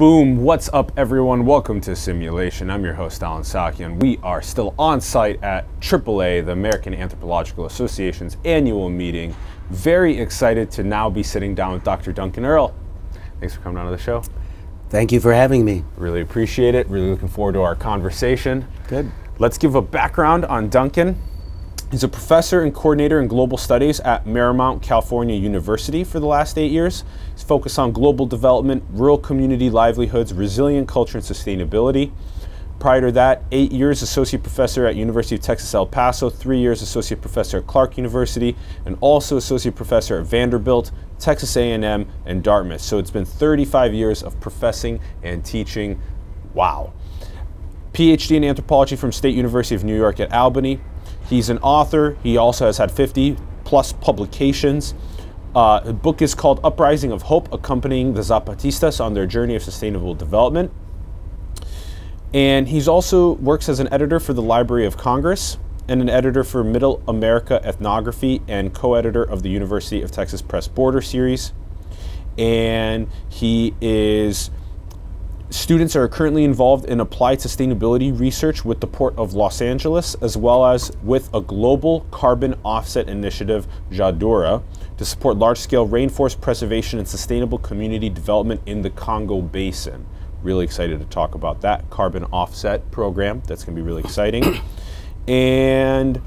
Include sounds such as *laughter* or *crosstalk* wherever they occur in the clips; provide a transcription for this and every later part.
Boom, what's up everyone? Welcome to Simulation. I'm your host Allen Saakyan. We are still on site at AAA, the American Anthropological Association's annual meeting. Very excited to now be sitting down with Dr. Duncan Earle. Thanks for coming on to the show. Thank you for having me. Really appreciate it. Really looking forward to our conversation. Good. Let's give a background on Duncan. He's a professor and coordinator in global studies at Marymount California University for the last eight years. He's focused on global development, rural community livelihoods, resilient culture, and sustainability. Prior to that, eight years associate professor at University of Texas El Paso, three years associate professor at Clark University, and also associate professor at Vanderbilt, Texas A&M, and Dartmouth. So it's been 35 years of professing and teaching. Wow. PhD in anthropology from State University of New York at Albany, He's an author. He also has had 50 plus publications. Uh, the book is called Uprising of Hope, accompanying the Zapatistas on their journey of sustainable development. And he's also works as an editor for the Library of Congress and an editor for Middle America Ethnography and co-editor of the University of Texas Press Border series. And he is Students are currently involved in applied sustainability research with the Port of Los Angeles, as well as with a global carbon offset initiative, JADURA, to support large-scale rainforest preservation and sustainable community development in the Congo Basin. Really excited to talk about that carbon offset program. That's going to be really exciting. *clears throat* and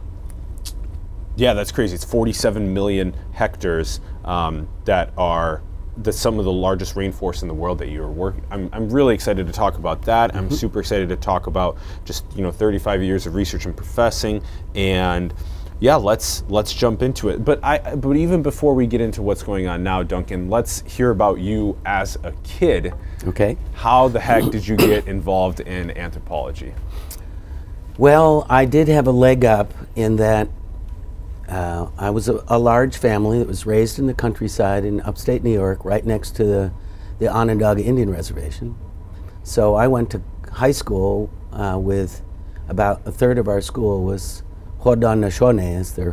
yeah, that's crazy. It's 47 million hectares um, that are the some of the largest rainforests in the world that you're working. I'm, I'm really excited to talk about that. Mm -hmm. I'm mm-hmm. super excited to talk about just you know 35 years of research and professing and yeah, let's let's jump into it. But I but even before we get into what's going on now, Duncan, let's hear about you as a kid. Okay. How the heck did you get involved in anthropology? Well, I did have a leg up in that uh, I was a, a, large family that was raised in the countryside in upstate New York, right next to the, the Onondaga Indian Reservation. So I went to high school uh, with about a third of our school was Haudenosaunee, as they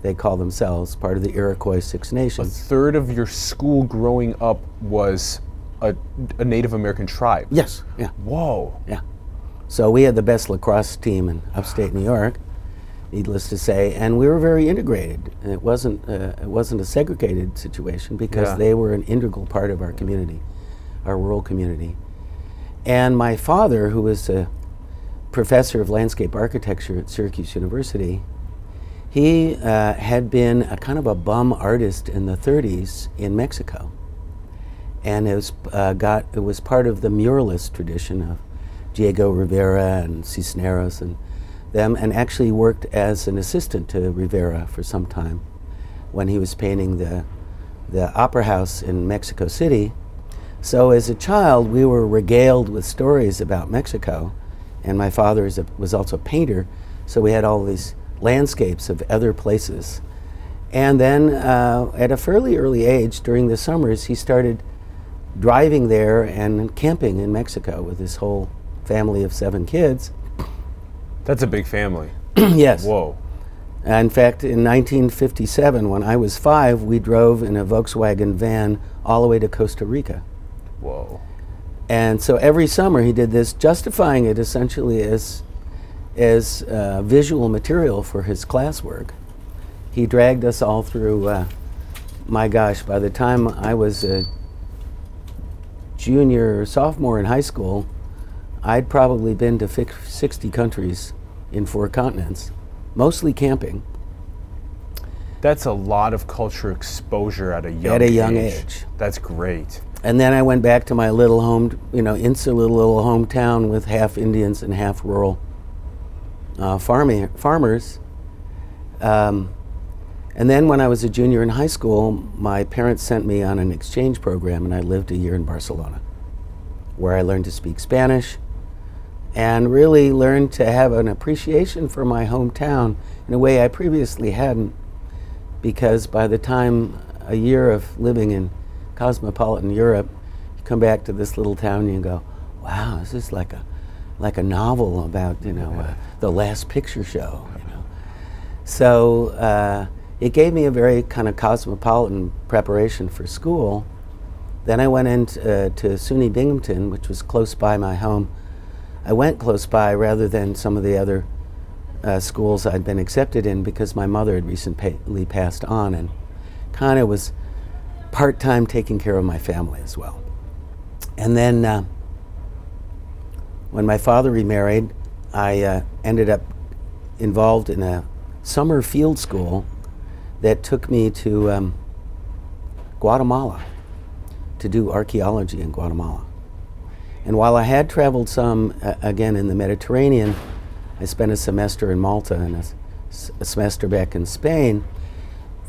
they call themselves, part of the Iroquois Six Nations. A third of your school growing up was a, a Native American tribe? Yes, yeah. Whoa. Yeah. So we had the best lacrosse team in upstate New York needless to say, and we were very integrated. And it wasn't uh, it wasn't a segregated situation because yeah. they were an integral part of our community, our rural community. And my father, who was a professor of landscape architecture at Syracuse University, he uh, had been a kind of a bum artist in the 30s in Mexico, and it was uh, got it was part of the muralist tradition of Diego Rivera and Siqueiros and them and actually worked as an assistant to Rivera for some time when he was painting the, the opera house in Mexico City. So as a child, we were regaled with stories about Mexico, and my father a, was also a painter, so we had all these landscapes of other places. And then uh, at a fairly early age, during the summers, he started driving there and camping in Mexico with his whole family of seven kids. That's a big family. *clears throat* yes. Whoa. In fact, in 1957, when I was five, we drove in a Volkswagen van all the way to Costa Rica. Whoa. And so every summer he did this, justifying it essentially as, as uh, visual material for his classwork. He dragged us all through, uh, my gosh, by the time I was a junior or sophomore in high school, I'd probably been to 60 countries in four continents, mostly camping. That's a lot of culture exposure at a young at a young age. That's great. And then I went back to my little home, you know, insular little hometown with half Indians and half rural uh, farming, farmers. Um, and then when I was a junior in high school, my parents sent me on an exchange program, and I lived a year in Barcelona, where I learned to speak Spanish and really learned to have an appreciation for my hometown in a way I previously hadn't because by the time a year of living in cosmopolitan Europe, you come back to this little town and you go, wow, this is like a, like a novel about, you know, uh, the last picture show, you know. So uh, it gave me a very kind of cosmopolitan preparation for school Then I went into uh, to SUNY Binghamton, which was close by my home. I went close by rather than some of the other uh, schools I'd been accepted in because my mother had recently passed on and kind of was part time taking care of my family as well. And then uh, when my father remarried, I uh, ended up involved in a summer field school that took me to um, Guatemala to do archaeology in Guatemala. And while I had traveled some, uh, again, in the Mediterranean, I spent a semester in Malta and a, a semester back in Spain.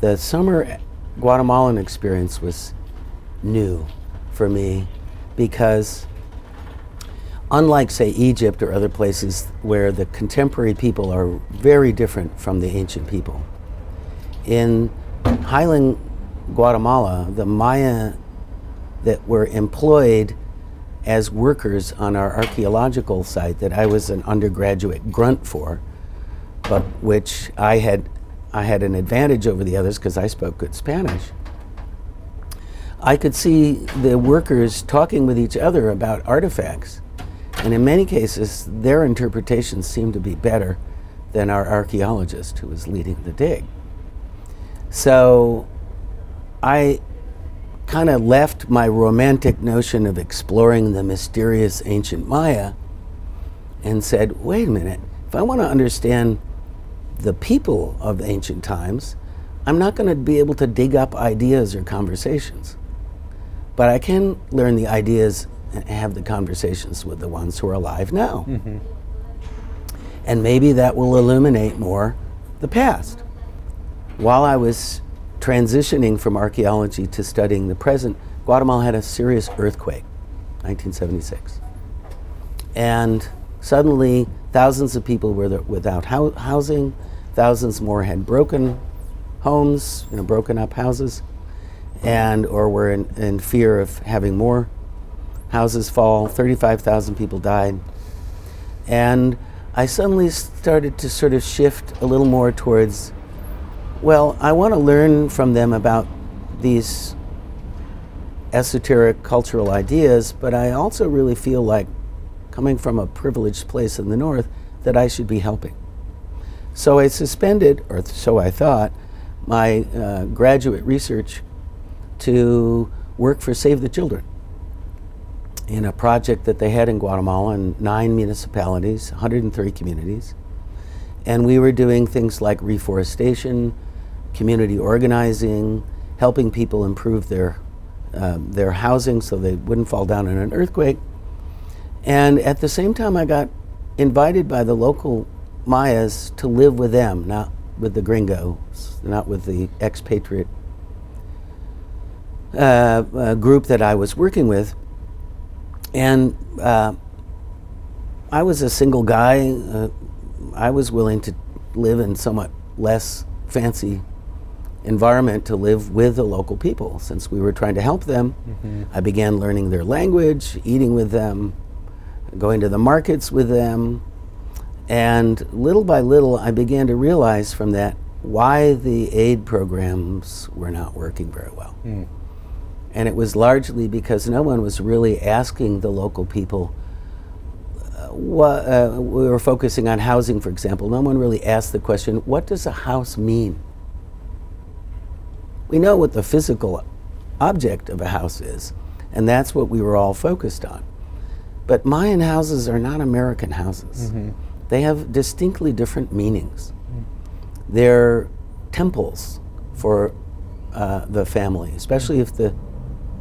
The summer Guatemalan experience was new for me because unlike say Egypt or other places where the contemporary people are very different from the ancient people in highland Guatemala the Maya that were employed as workers on our archaeological site that I was an undergraduate grunt for, but which I had, I had an advantage over the others because I spoke good Spanish. I could see the workers talking with each other about artifacts, and in many cases, their interpretations seemed to be better than our archaeologist who was leading the dig. So I kind of left my romantic notion of exploring the mysterious ancient Maya and said, wait a minute, if I want to understand the people of ancient times, I'm not going to be able to dig up ideas or conversations. But I can learn the ideas and have the conversations with the ones who are alive now. Mm -hmm. And maybe that will illuminate more the past. While I was transitioning from archaeology to studying the present, Guatemala had a serious earthquake, 1976. And suddenly, thousands of people were without housing, thousands more had broken homes, you know, broken up houses, and or were in, in fear of having more houses fall. 35,000 people died. And I suddenly started to sort of shift a little more towards well, I want to learn from them about these esoteric cultural ideas, but I also really feel like, coming from a privileged place in the North, that I should be helping. So I suspended, or so I thought, my uh, graduate research to work for Save the Children in a project that they had in Guatemala in nine municipalities, 103 communities. And we were doing things like reforestation, community organizing, helping people improve their, uh, their housing so they wouldn't fall down in an earthquake. And at the same time, I got invited by the local Mayas to live with them, not with the gringos, not with the expatriate uh, uh, group that I was working with. And uh, I was a single guy. Uh, I was willing to live in somewhat less fancy environment to live with the local people. Since we were trying to help them, mm -hmm. I began learning their language, eating with them, going to the markets with them. And little by little, I began to realize from that why the aid programs were not working very well. Mm. And it was largely because no one was really asking the local people. Uh, what, uh, we were focusing on housing, for example. No one really asked the question, what does a house mean? We know what the physical object of a house is, and that's what we were all focused on. But Mayan houses are not American houses. Mm -hmm. They have distinctly different meanings. Mm. They're temples for uh, the family, especially if the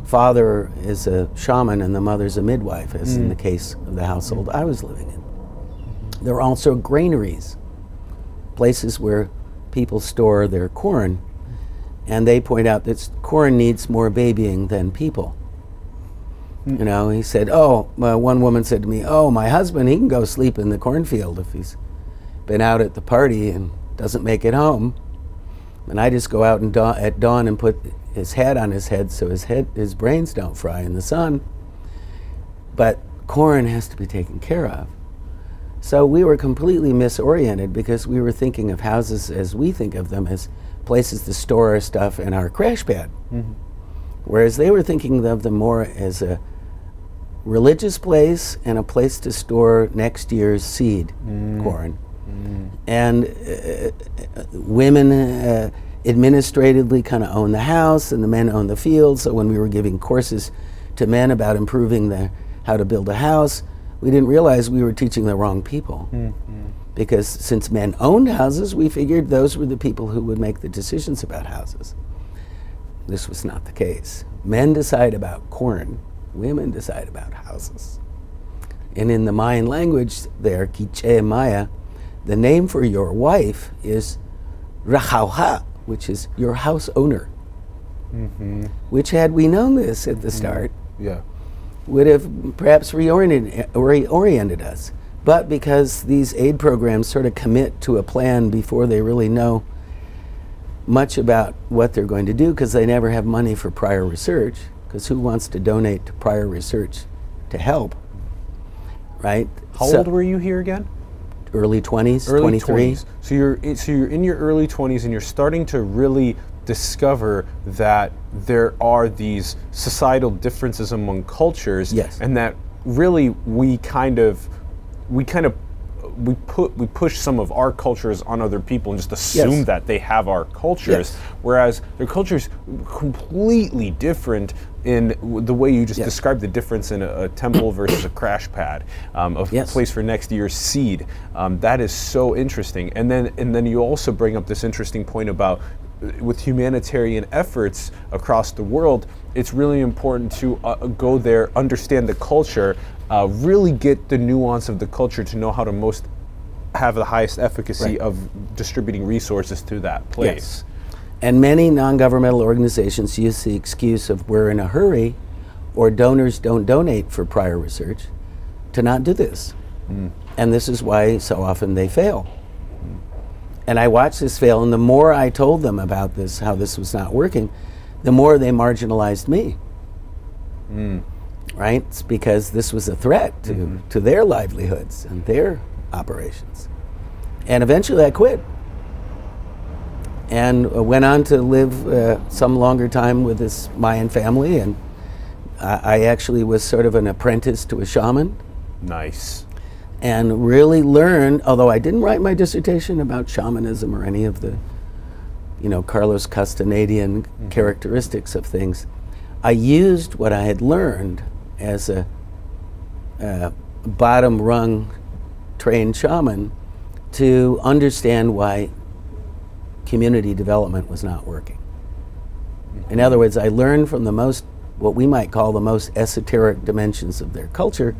father is a shaman and the mother's a midwife, as mm. in the case of the household I was living in. There are also granaries, places where people store their corn and they point out that corn needs more babying than people. Mm. You know, he said, "Oh, uh, one woman said to me, "Oh, my husband, he can go sleep in the cornfield if he's been out at the party and doesn't make it home." And I just go out and da at dawn and put his hat on his head so his head, his brains don't fry in the sun. But corn has to be taken care of. So we were completely misoriented because we were thinking of houses as we think of them as places to store our stuff in our crash pad. Mm -hmm. Whereas they were thinking of them more as a religious place and a place to store next year's seed mm. corn. Mm. And uh, women uh, administratively kind of own the house and the men own the field. So when we were giving courses to men about improving the, how to build a house, we didn't realize we were teaching the wrong people. Mm Because since men owned houses, we figured those were the people who would make the decisions about houses. This was not the case. Men decide about corn, women decide about houses. And in the Mayan language, there, Quiche Maya, the name for your wife is Rahauha, which is your house owner. Mm-hmm. Which, had we known this at the mm-hmm. start, yeah. would have perhaps reoriented, reoriented us. But because these aid programs sort of commit to a plan before they really know much about what they're going to do, because they never have money for prior research, because who wants to donate to prior research to help, right? How so old were you here again? Early 20s, early 23. 20s. So you're, so you're in your early 20s and you're starting to really discover that there are these societal differences among cultures yes. and that really we kind of we kind of we put we push some of our cultures on other people and just assume yes. that they have our cultures, yes. whereas their cultures completely different in the way you just yes. described the difference in a, a temple versus a crash pad, um, a yes. place for next year's seed. Um, that is so interesting. And then and then you also bring up this interesting point about uh, with humanitarian efforts across the world, it's really important to uh, go there, understand the culture, uh, really get the nuance of the culture to know how to most have the highest efficacy right. of distributing resources to that place. Yes. And many non governmental organizations use the excuse of we're in a hurry or donors don't donate for prior research to not do this. Mm. And this is why so often they fail. Mm. And I watched this fail, and the more I told them about this, how this was not working, the more they marginalized me. Mm right? It's because this was a threat to, mm-hmm. to their livelihoods and their operations. And eventually I quit and uh, went on to live uh, some longer time with this Mayan family. And I, I actually was sort of an apprentice to a shaman. Nice. And really learned, although I didn't write my dissertation about shamanism or any of the, you know, Carlos Castanedian mm-hmm. characteristics of things, I used what I had learned as a, a bottom rung trained shaman to understand why community development was not working. In other words, I learned from the most, what we might call the most esoteric dimensions of their culture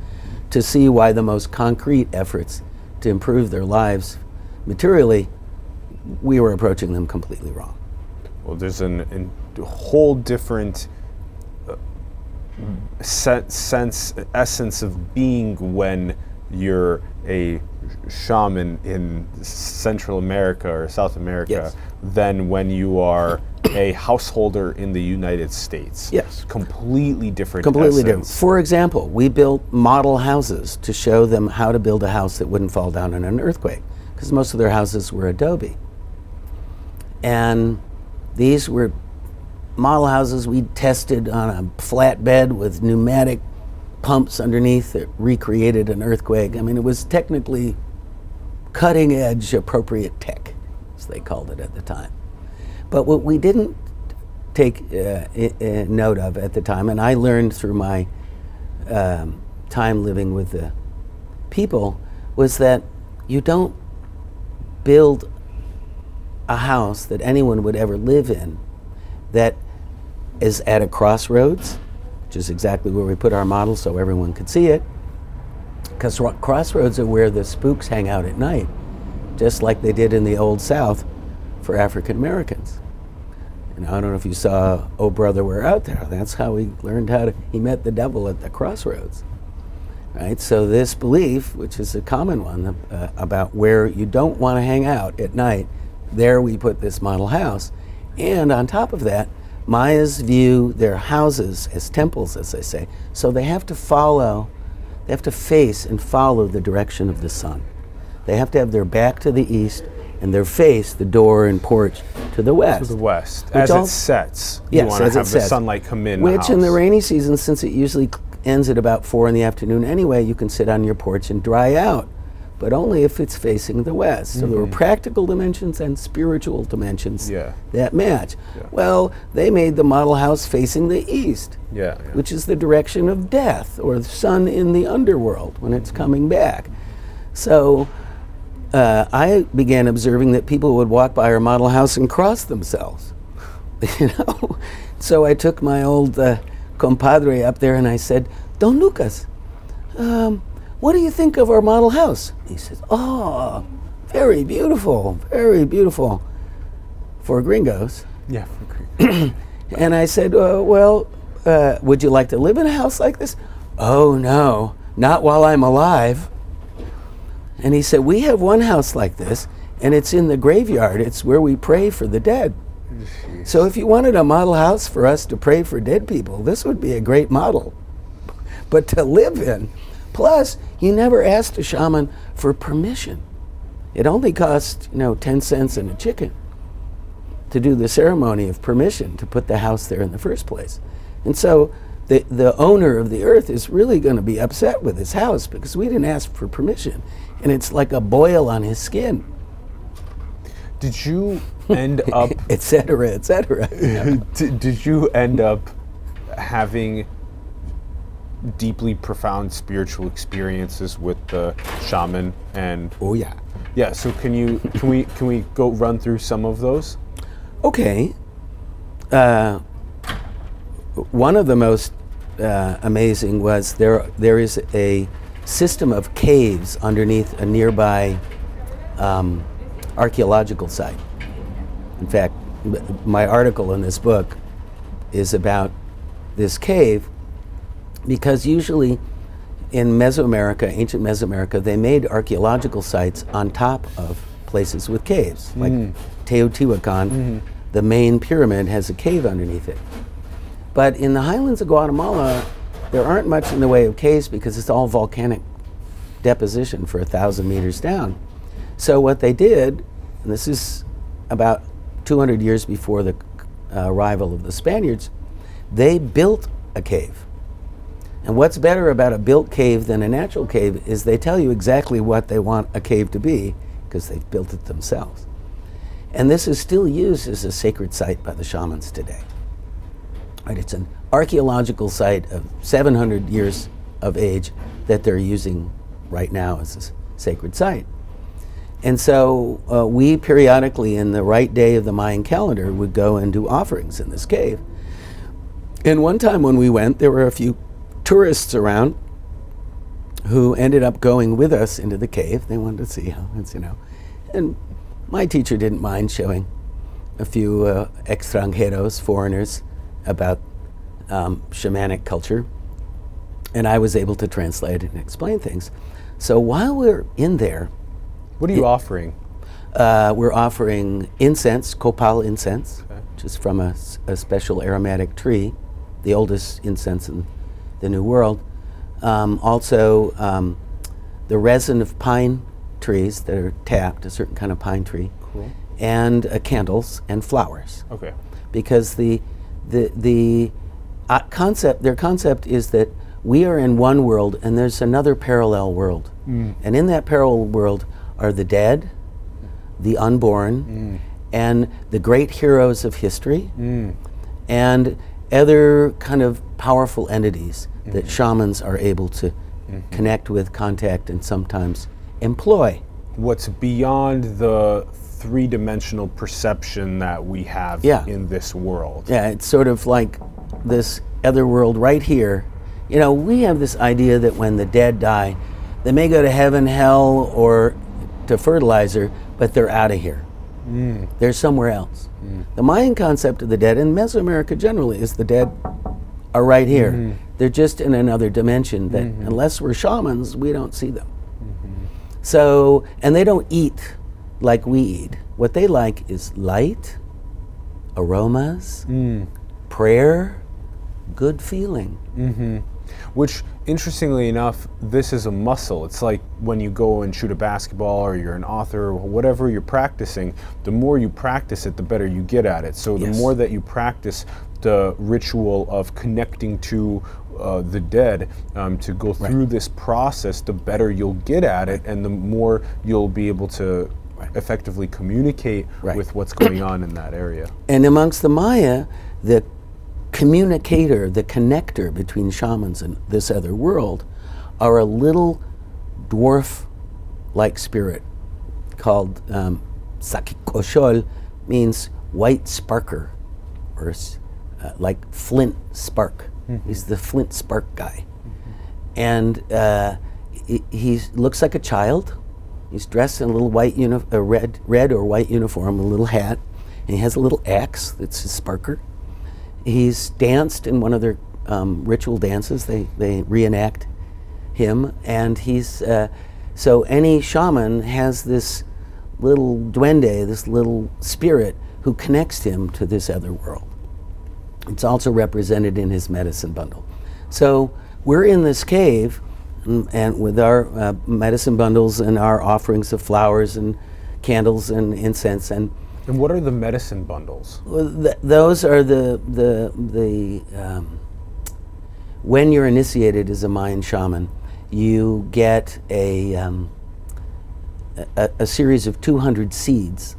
to see why the most concrete efforts to improve their lives materially, we were approaching them completely wrong. Well, there's an, an, a whole different uh, sense essence of being when you're a shaman in Central America or South America yes. than when you are a householder in the United States. Yes. Completely different. Completely essence. different. For example, we built model houses to show them how to build a house that wouldn't fall down in an earthquake because most of their houses were adobe. And these were model houses we tested on a flatbed with pneumatic pumps underneath that recreated an earthquake. I mean, it was technically cutting edge appropriate tech, as they called it at the time. But what we didn't take uh, I- note of at the time, and I learned through my um, time living with the people, was that you don't build a house that anyone would ever live in that is at a crossroads, which is exactly where we put our model so everyone could see it. Because crossroads are where the spooks hang out at night, just like they did in the Old South for African Americans. And I don't know if you saw Oh Brother, We're Out There. That's how he learned how to, he met the devil at the crossroads. Right? So, this belief, which is a common one uh, about where you don't want to hang out at night, there we put this model house. And on top of that, Mayas view their houses as temples, as they say. So they have to follow, they have to face and follow the direction of the sun. They have to have their back to the east and their face, the door and porch, to the west. To the west. As it sets, you Yes, want to as it have the sets. sunlight come in. Which the in the rainy season, since it usually ends at about four in the afternoon anyway, you can sit on your porch and dry out, but only if it's facing the west. So there were practical dimensions and spiritual dimensions Mm-hmm. Yeah. that match. Yeah. Well, they made the model house facing the east, Yeah. which is the direction of death or the sun in the underworld when it's coming back. So uh, I began observing that people would walk by our model house and cross themselves. *laughs* you know, so I took my old uh, compadre up there and I said, "Don Lucas, um, what do you think of our model house?" He says, "Oh, very beautiful, very beautiful for gringos." yeah. for cre- *clears throat* And I said, uh, Well, uh, would you like to live in a house like this? Oh, no, not while I'm alive. And he said, We have one house like this, and it's in the graveyard. It's where we pray for the dead. So if you wanted a model house for us to pray for dead people, this would be a great model. But to live in, plus, you never asked a shaman for permission. It only cost, you know, 10 cents and a chicken to do the ceremony of permission to put the house there in the first place. And so the, the owner of the earth is really going to be upset with his house because we didn't ask for permission. And it's like a boil on his skin, Did you end up? *laughs* et cetera, et cetera. *laughs* did, did you end up having deeply profound spiritual experiences with the shaman and oh, yeah. yeah so can you can we can we go run through some of those Okay. Uh, one of the most uh, amazing was there. There is a system of caves underneath a nearby um, archaeological site. In fact, my article in this book is about this cave because usually in Mesoamerica, ancient Mesoamerica, they made archaeological sites on top of places with caves. Like Teotihuacan, the main pyramid has a cave underneath it. But in the highlands of Guatemala, there aren't much in the way of caves because it's all volcanic deposition for a thousand meters down. So what they did, and this is about 200 years before the uh, arrival of the Spaniards, they built a cave. And what's better about a built cave than a natural cave is they tell you exactly what they want a cave to be because they've built it themselves. And this is still used as a sacred site by the shamans today. Right, it's an archaeological site of 700 years of age that they're using right now as a sacred site. And so uh, we periodically, in the right day of the Mayan calendar, would go and do offerings in this cave. And one time when we went, there were a few tourists around who ended up going with us into the cave. They wanted to see how it's, you know. And my teacher didn't mind showing a few uh, extranjeros, foreigners, about um, shamanic culture. And I was able to translate and explain things. So while we're in there, what are you offering uh, we're offering incense, copal incense, Okay. which is from a special aromatic tree, the oldest incense in the New World. Um, also, um, the resin of pine trees that are tapped, a certain kind of pine tree, Cool. and uh, candles and flowers. Okay. Because the the the uh, concept their concept is that we are in one world and there's another parallel world. And in that parallel world are the dead the unborn and the great heroes of history. And other kind of powerful entities that mm-hmm. shamans are able to mm-hmm. connect with contact and sometimes employ what's beyond the three-dimensional perception that we have Yeah. in this world Yeah, it's sort of like this other world right here. You know, we have this idea that when the dead die, they may go to heaven, hell, or to fertilizer, but they're out of here. Mm. They're somewhere else. Mm. The Mayan concept of the dead, and Mesoamerica generally, is the dead are right here. Mm-hmm. They're just in another dimension that, mm-hmm. unless we're shamans, we don't see them. Mm-hmm. So, and they don't eat like we eat. What they like is light, aromas, mm. prayer, good feeling. Which, interestingly enough, this is a muscle. It's like when you go and shoot a basketball or you're an author or whatever you're practicing, the more you practice it, the better you get at it. So the Yes. more that you practice the ritual of connecting to uh, the dead um, to go through this process, the better you'll get at it and the more you'll be able to effectively communicate Right. with what's going on in that area. And amongst the Maya, the communicator, the connector between shamans and this other world, are a little dwarf like spirit called um, Sakikoshol, means white sparker, or uh, like flint spark. He's the flint spark guy. And uh, he he's, looks like a child. He's dressed in a little white uni- a red, red or white uniform, a little hat, and he has a little axe that's his sparker. He's danced in one of their um, ritual dances. They they reenact him, and he's uh, so any shaman has this little duende, this little spirit who connects him to this other world. It's also represented in his medicine bundle. So we're in this cave, and, and with our uh, medicine bundles and our offerings of flowers and candles and incense, and And what are the medicine bundles? well, th- those are the the the. Um, when you're initiated as a Mayan shaman, you get a um, a, a series of 200 seeds,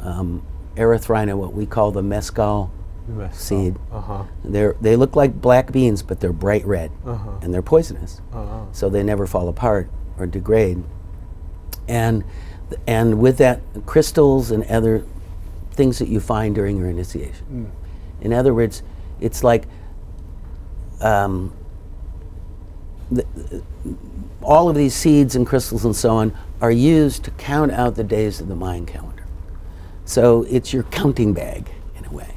um, erythrina, what we call the mescal seed. Uh huh. They're, they look like black beans, but they're bright red, Uh-huh. and they're poisonous, Uh-huh. so they never fall apart or degrade. And and with that, crystals and other things that you find during your initiation. In other words, it's like um, the, all of these seeds and crystals and so on are used to count out the days of the Mayan calendar. So it's your counting bag in a way.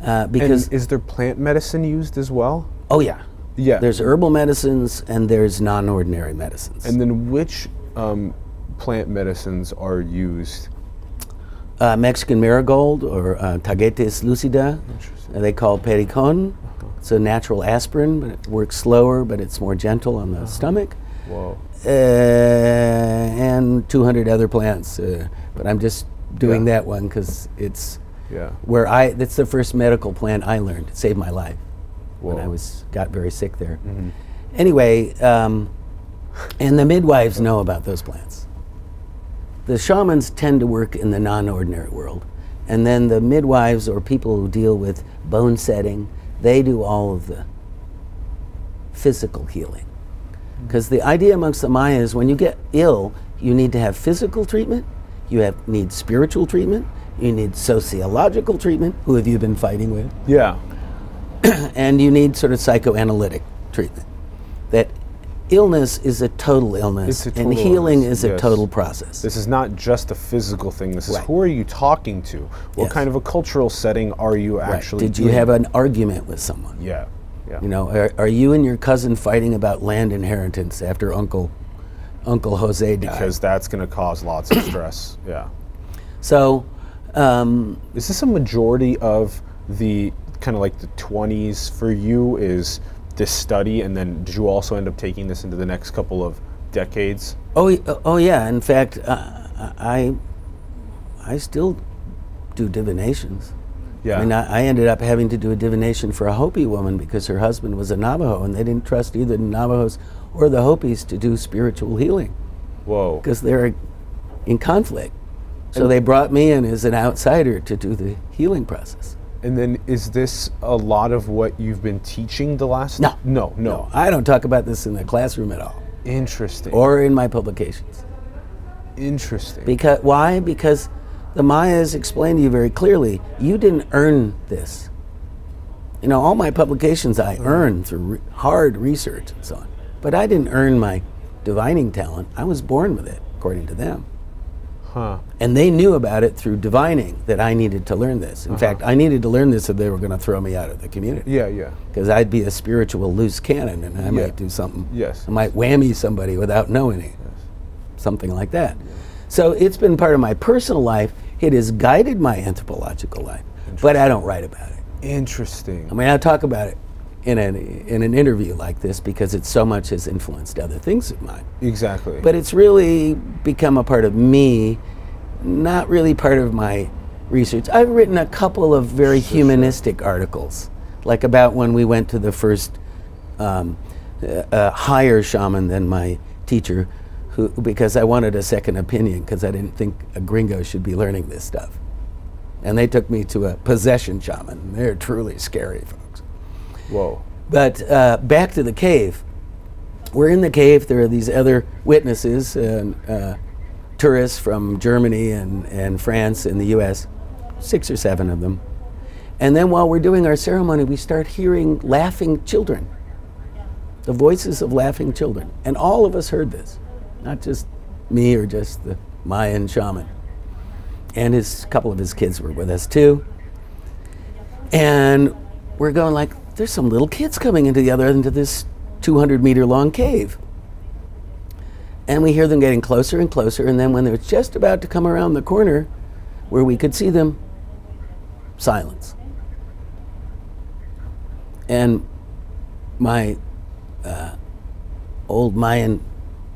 Uh, because and is there plant medicine used as well? Oh yeah. Yeah. There's herbal medicines and there's non-ordinary medicines. And then which um, plant medicines are used? Uh, Mexican marigold or uh, Tagetes lucida, uh, they call pericon. It's a natural aspirin, but it works slower, but it's more gentle on the stomach. Whoa. Uh, and 200 other plants, uh, but I'm just doing Yeah. that one because it's Yeah. where I. That's the first medical plant I learned. It saved my life when I was got very sick there. Anyway, um, and the midwives know about those plants. The shamans tend to work in the non-ordinary world, and then the midwives or people who deal with bone setting, they do all of the physical healing. Hmm. Because the idea amongst the Maya is when you get ill, you need to have physical treatment, you have need spiritual treatment, you need sociological treatment. Who have you been fighting with? Yeah. *clears throat* and you need sort of psychoanalytic treatment. That illness is a total illness, a and healing illness, is a total process. This is not just a physical thing. This is Right. who are you talking to? What Yes. kind of a cultural setting are you Right. actually? Did you have an argument with someone? Yeah. Yeah. You know, are, are you and your cousin fighting about land inheritance after Uncle Uncle Jose died? because that's going to cause lots of stress. *clears throat* Yeah. so, um, Is this a majority of the kind of like the 20s for you? Is this study, and then did you also end up taking this into the next couple of decades? oh, oh yeah. In fact, uh, I I still do divinations. Yeah. I mean, I, I ended up having to do a divination for a Hopi woman because her husband was a Navajo, and they didn't trust either the Navajos or the Hopis to do spiritual healing Whoa. because they're in conflict. So they brought me in as an outsider to do the healing process. And then is this a lot of what you've been teaching the last? No. No. No. I don't talk about this in the classroom at all, Interesting. or in my publications. Interesting. Because why? Because the Mayas explained to you very clearly, you didn't earn this. You know, all my publications I earned through re- hard research and so on. But I didn't earn my divining talent. I was born with it, according to them. Huh. And they knew about it through divining that I needed to learn this. In uh-huh. fact, I needed to learn this if they were going to throw me out of the community. Yeah. Yeah. Because I'd be a spiritual loose cannon and I Yeah. might do something. Yes. I might whammy somebody without knowing it. Yes. Something like that. So it's been part of my personal life. It has guided my anthropological life. But I don't write about it. Interesting. I mean, I talk about it in an, in an interview like this because it so much has influenced other things of mine. Exactly. But it's really become a part of me, not really part of my research. I've written a couple of very sure, humanistic sure. articles, like about when we went to the first um, uh, higher shaman than my teacher, who, because I wanted a second opinion because I didn't think a gringo should be learning this stuff. And they took me to a possession shaman. They're truly scary. Whoa. But uh, back to the cave. We're in the cave. There are these other witnesses, and uh, tourists from Germany and, and France and the US, six or seven of them. And then while we're doing our ceremony, we start hearing laughing children, the voices of laughing children. And all of us heard this, not just me or just the Mayan shaman. And his couple of his kids were with us too. And we're going like, there's some little kids coming into the other end of this 200 meter long cave. And we hear them getting closer and closer, and then when they're just about to come around the corner where we could see them, silence. And my uh, old Mayan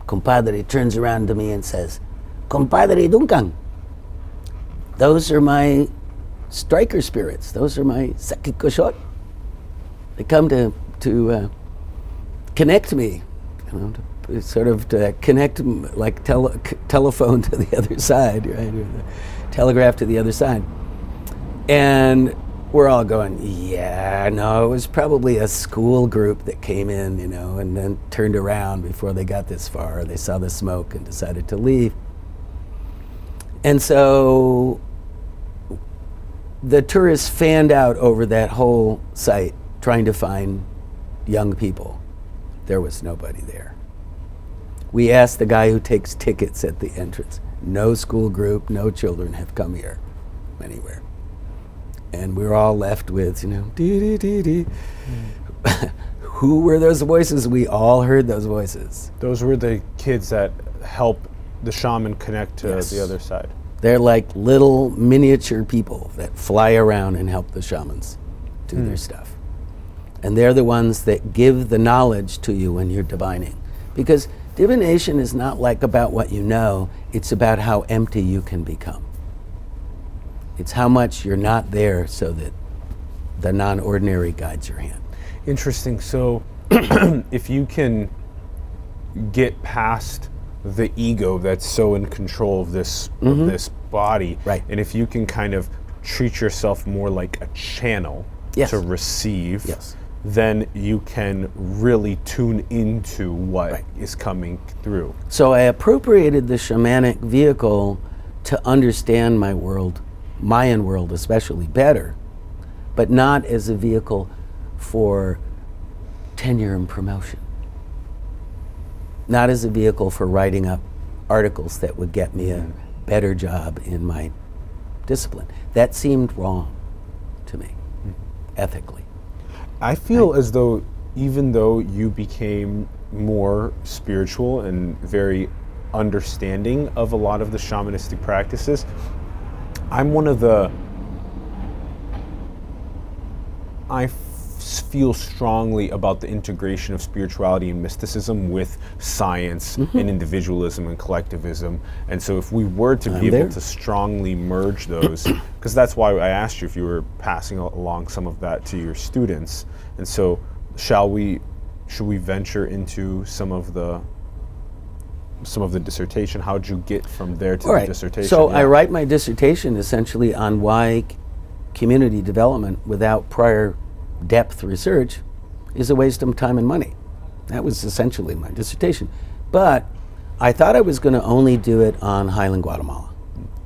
compadre turns around to me and says, Compadre Duncan, those are my striker spirits. Those are my sekikoshot. They come to, to uh, connect me, you know, to, sort of to connect like tele telephone *laughs* to the other side, right? Or telegraph to the other side. And we're all going, yeah, no, it was probably a school group that came in, you know, and then turned around before they got this far. They saw the smoke and decided to leave. And so the tourists fanned out over that whole site trying to find young people. There was nobody there. We asked the guy who takes tickets at the entrance. No school group, no children have come here anywhere. And we were all left with, you know, dee dee dee dee. Mm. *laughs* who were those voices? We all heard those voices. Those were the kids that help the shaman connect to yes. the other side. They're like little miniature people that fly around and help the shamans do mm. their stuff. And they're the ones that give the knowledge to you when you're divining. Because divination is not like about what you know, it's about how empty you can become. It's how much you're not there so that the non ordinary guides your hand. Interesting. So *clears throat* if you can get past the ego that's so in control of this mm -hmm. of mm-hmm. this body, right. and if you can kind of treat yourself more like a channel yes. to receive, yes then you can really tune into what right. is coming through. So I appropriated the shamanic vehicle to understand my world, Mayan world especially, better, but not as a vehicle for tenure and promotion. Not as a vehicle for writing up articles that would get me a mm-hmm. better job in my discipline. That seemed wrong to me, mm -hmm. ethically. I feel as though even though you became more spiritual and very understanding of a lot of the shamanistic practices, I'm one of the I feel strongly about the integration of spirituality and mysticism with science mm -hmm. and individualism and collectivism. And so, if we were to I'm be there. able to strongly merge those, *clears throat* because that's why I asked you if you were passing along some of that to your students. And so, shall we? Should we venture into some of the some of the dissertation? How'd you get from there to the dissertation? So yeah. I write my dissertation essentially on why community development without prior depth research is a waste of time and money. That was essentially my dissertation. But I thought I was going to only do it on Highland Guatemala.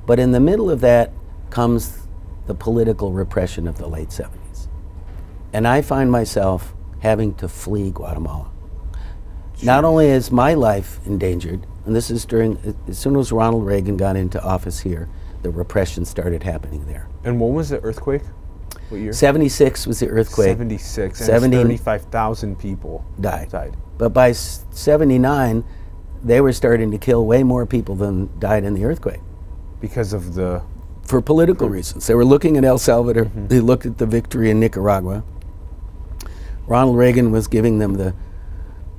But in the middle of that comes the political repression of the late 70s. And I find myself having to flee Guatemala. Not only is my life endangered, and this is during, as soon as Ronald Reagan got into office here, the repression started happening there. And when was the earthquake? What year? 76 was the earthquake. 76. 70, 35,000 people died. died. But by 79, they were starting to kill way more people than died in the earthquake. Because of the. For political for reasons. They were looking at El Salvador, mm -hmm. they looked at the victory in Nicaragua, Ronald Reagan was giving them the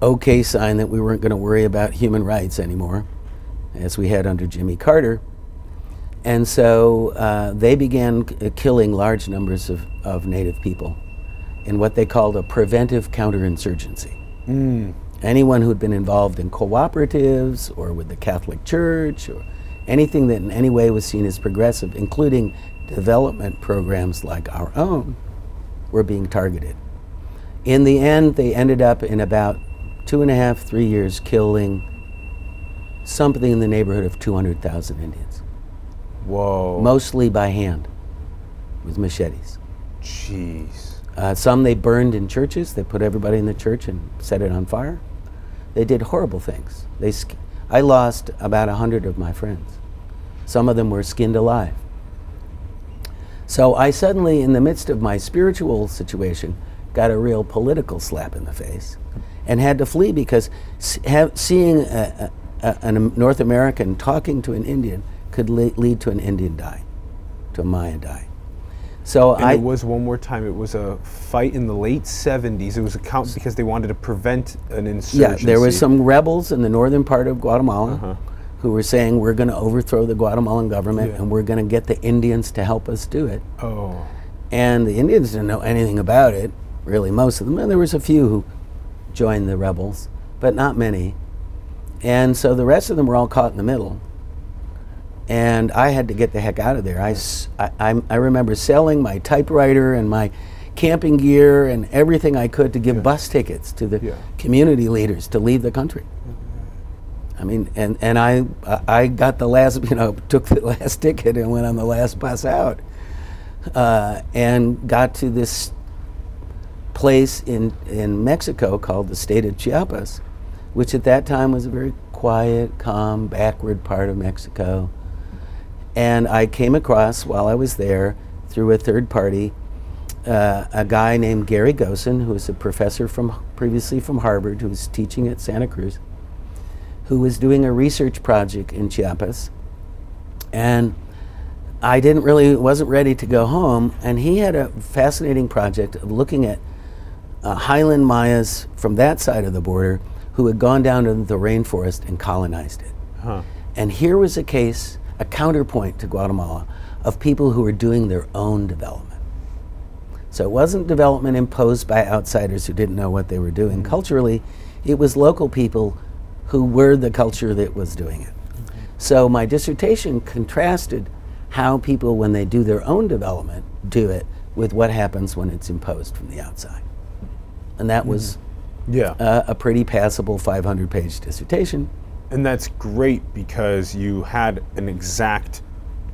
okay sign that we weren't going to worry about human rights anymore, as we had under Jimmy Carter. And so uh, they began killing large numbers of, of native people in what they called a preventive counterinsurgency. Mm. Anyone who'd been involved in cooperatives or with the Catholic Church or anything that in any way was seen as progressive, including development programs like our own, were being targeted. In the end, they ended up in about two and a half, three years killing something in the neighborhood of 200,000 Indians. Whoa. Mostly by hand with machetes. Jeez. Uh, some they burned in churches. They put everybody in the church and set it on fire. They did horrible things. They I lost about a hundred of my friends. Some of them were skinned alive. So I suddenly, in the midst of my spiritual situation, got a real political slap in the face and had to flee because have, seeing a, a, a, North American talking to an Indian could le lead to an Indian die, to a Maya die. So and I, it was one more time. It was a fight in the late '70s. It was a count because they wanted to prevent an insurgency. Yeah, there was some rebels in the northern part of Guatemala uh -huh. who were saying we're going to overthrow the Guatemalan government yeah. and we're going to get the Indians to help us do it. Oh. And the Indians didn't know anything about it, really. Most of them. And there was a few who joined the rebels, but not many. And so the rest of them were all caught in the middle and I had to get the heck out of there. I, I, I remember selling my typewriter and my camping gear and everything I could to give yeah. bus tickets to the yeah. community leaders to leave the country. I mean, and, and I, I got the last, *laughs* you know, took the last ticket and went on the last bus out uh, and got to this place in, in Mexico called the state of Chiapas, which at that time was a very quiet, calm, backward part of Mexico. And I came across while I was there through a third party uh, a guy named Gary Gossen, who was a professor from previously from Harvard, who was teaching at Santa Cruz, who was doing a research project in Chiapas. And I didn't really wasn't ready to go home, and he had a fascinating project of looking at uh, highland Mayas from that side of the border who had gone down into the rainforest and colonized it. Huh. And here was a case a counterpoint to Guatemala of people who were doing their own development. So it wasn't development imposed by outsiders who didn't know what they were doing. Mm -hmm. Culturally, it was local people who were the culture that was doing it. So my dissertation contrasted how people, when they do their own development, do it with what happens when it's imposed from the outside. And that mm -hmm. was yeah. Uh, a pretty passable 500 page dissertation. And that's great because you had an exact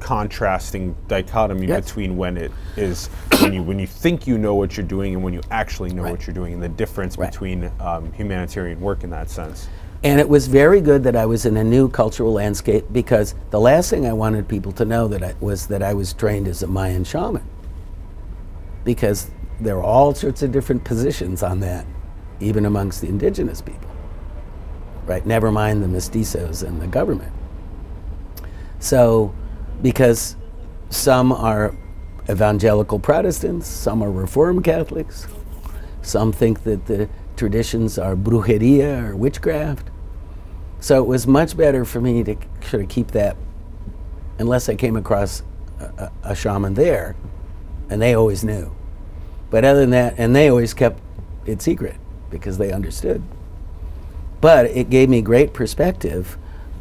contrasting dichotomy yes. between when it is when you when you think you know what you're doing and when you actually know right. what you're doing and the difference right. between um, humanitarian work in that sense. And it was very good that I was in a new cultural landscape because the last thing I wanted people to know that I, was that I was trained as a Mayan shaman. Because there are all sorts of different positions on that, even amongst the indigenous people right? Never mind the mestizos and the government. So, because some are evangelical Protestants, some are Reformed Catholics, some think that the traditions are brujeria or witchcraft. So it was much better for me to sort of keep that, unless I came across a, a, shaman there, and they always knew. But other than that, and they always kept it secret because they understood. But it gave me great perspective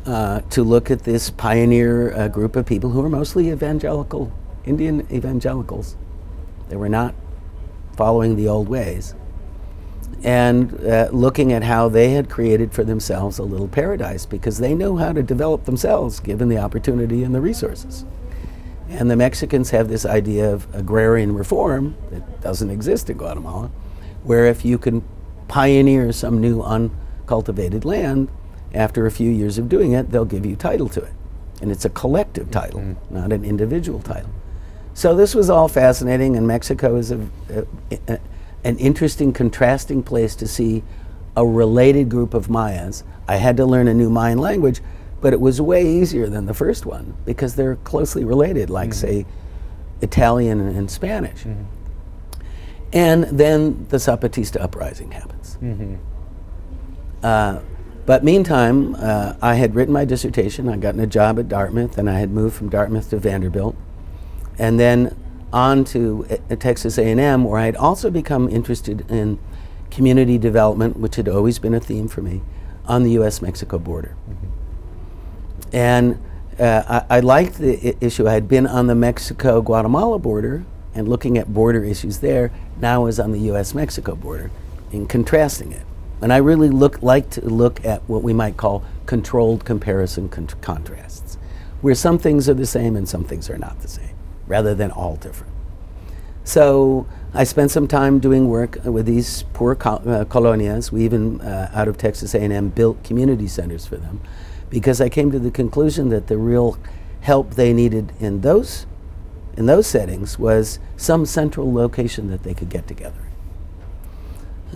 uh, to look at this pioneer uh, group of people who were mostly evangelical, Indian evangelicals. They were not following the old ways. And uh, looking at how they had created for themselves a little paradise because they know how to develop themselves given the opportunity and the resources. And the Mexicans have this idea of agrarian reform that doesn't exist in Guatemala, where if you can pioneer some new un cultivated land, after a few years of doing it, they'll give you title to it. And it's a collective title, mm -hmm. not an individual title. So this was all fascinating, and Mexico is a, a, a, an interesting, contrasting place to see a related group of Mayas. I had to learn a new Mayan language, but it was way easier than the first one because they're closely related, like, mm -hmm. say, Italian and Spanish. Mm -hmm. And then the Zapatista uprising happens. Uh, but meantime, uh, I had written my dissertation. I'd gotten a job at Dartmouth, and I had moved from Dartmouth to Vanderbilt, and then on to uh, Texas A&M, where I had also become interested in community development, which had always been a theme for me, on the U.S.-Mexico border. Mm-hmm. And uh, I, I, liked the issue. I had been on the Mexico-Guatemala border and looking at border issues there. Now I was on the U.S.-Mexico border and contrasting it. And I really look, like to look at what we might call controlled comparison con contrasts, where some things are the same and some things are not the same, rather than all different. So I spent some time doing work with these poor col uh, colonias. We even, uh, out of Texas A&M, built community centers for them because I came to the conclusion that the real help they needed in those, in those settings was some central location that they could get together.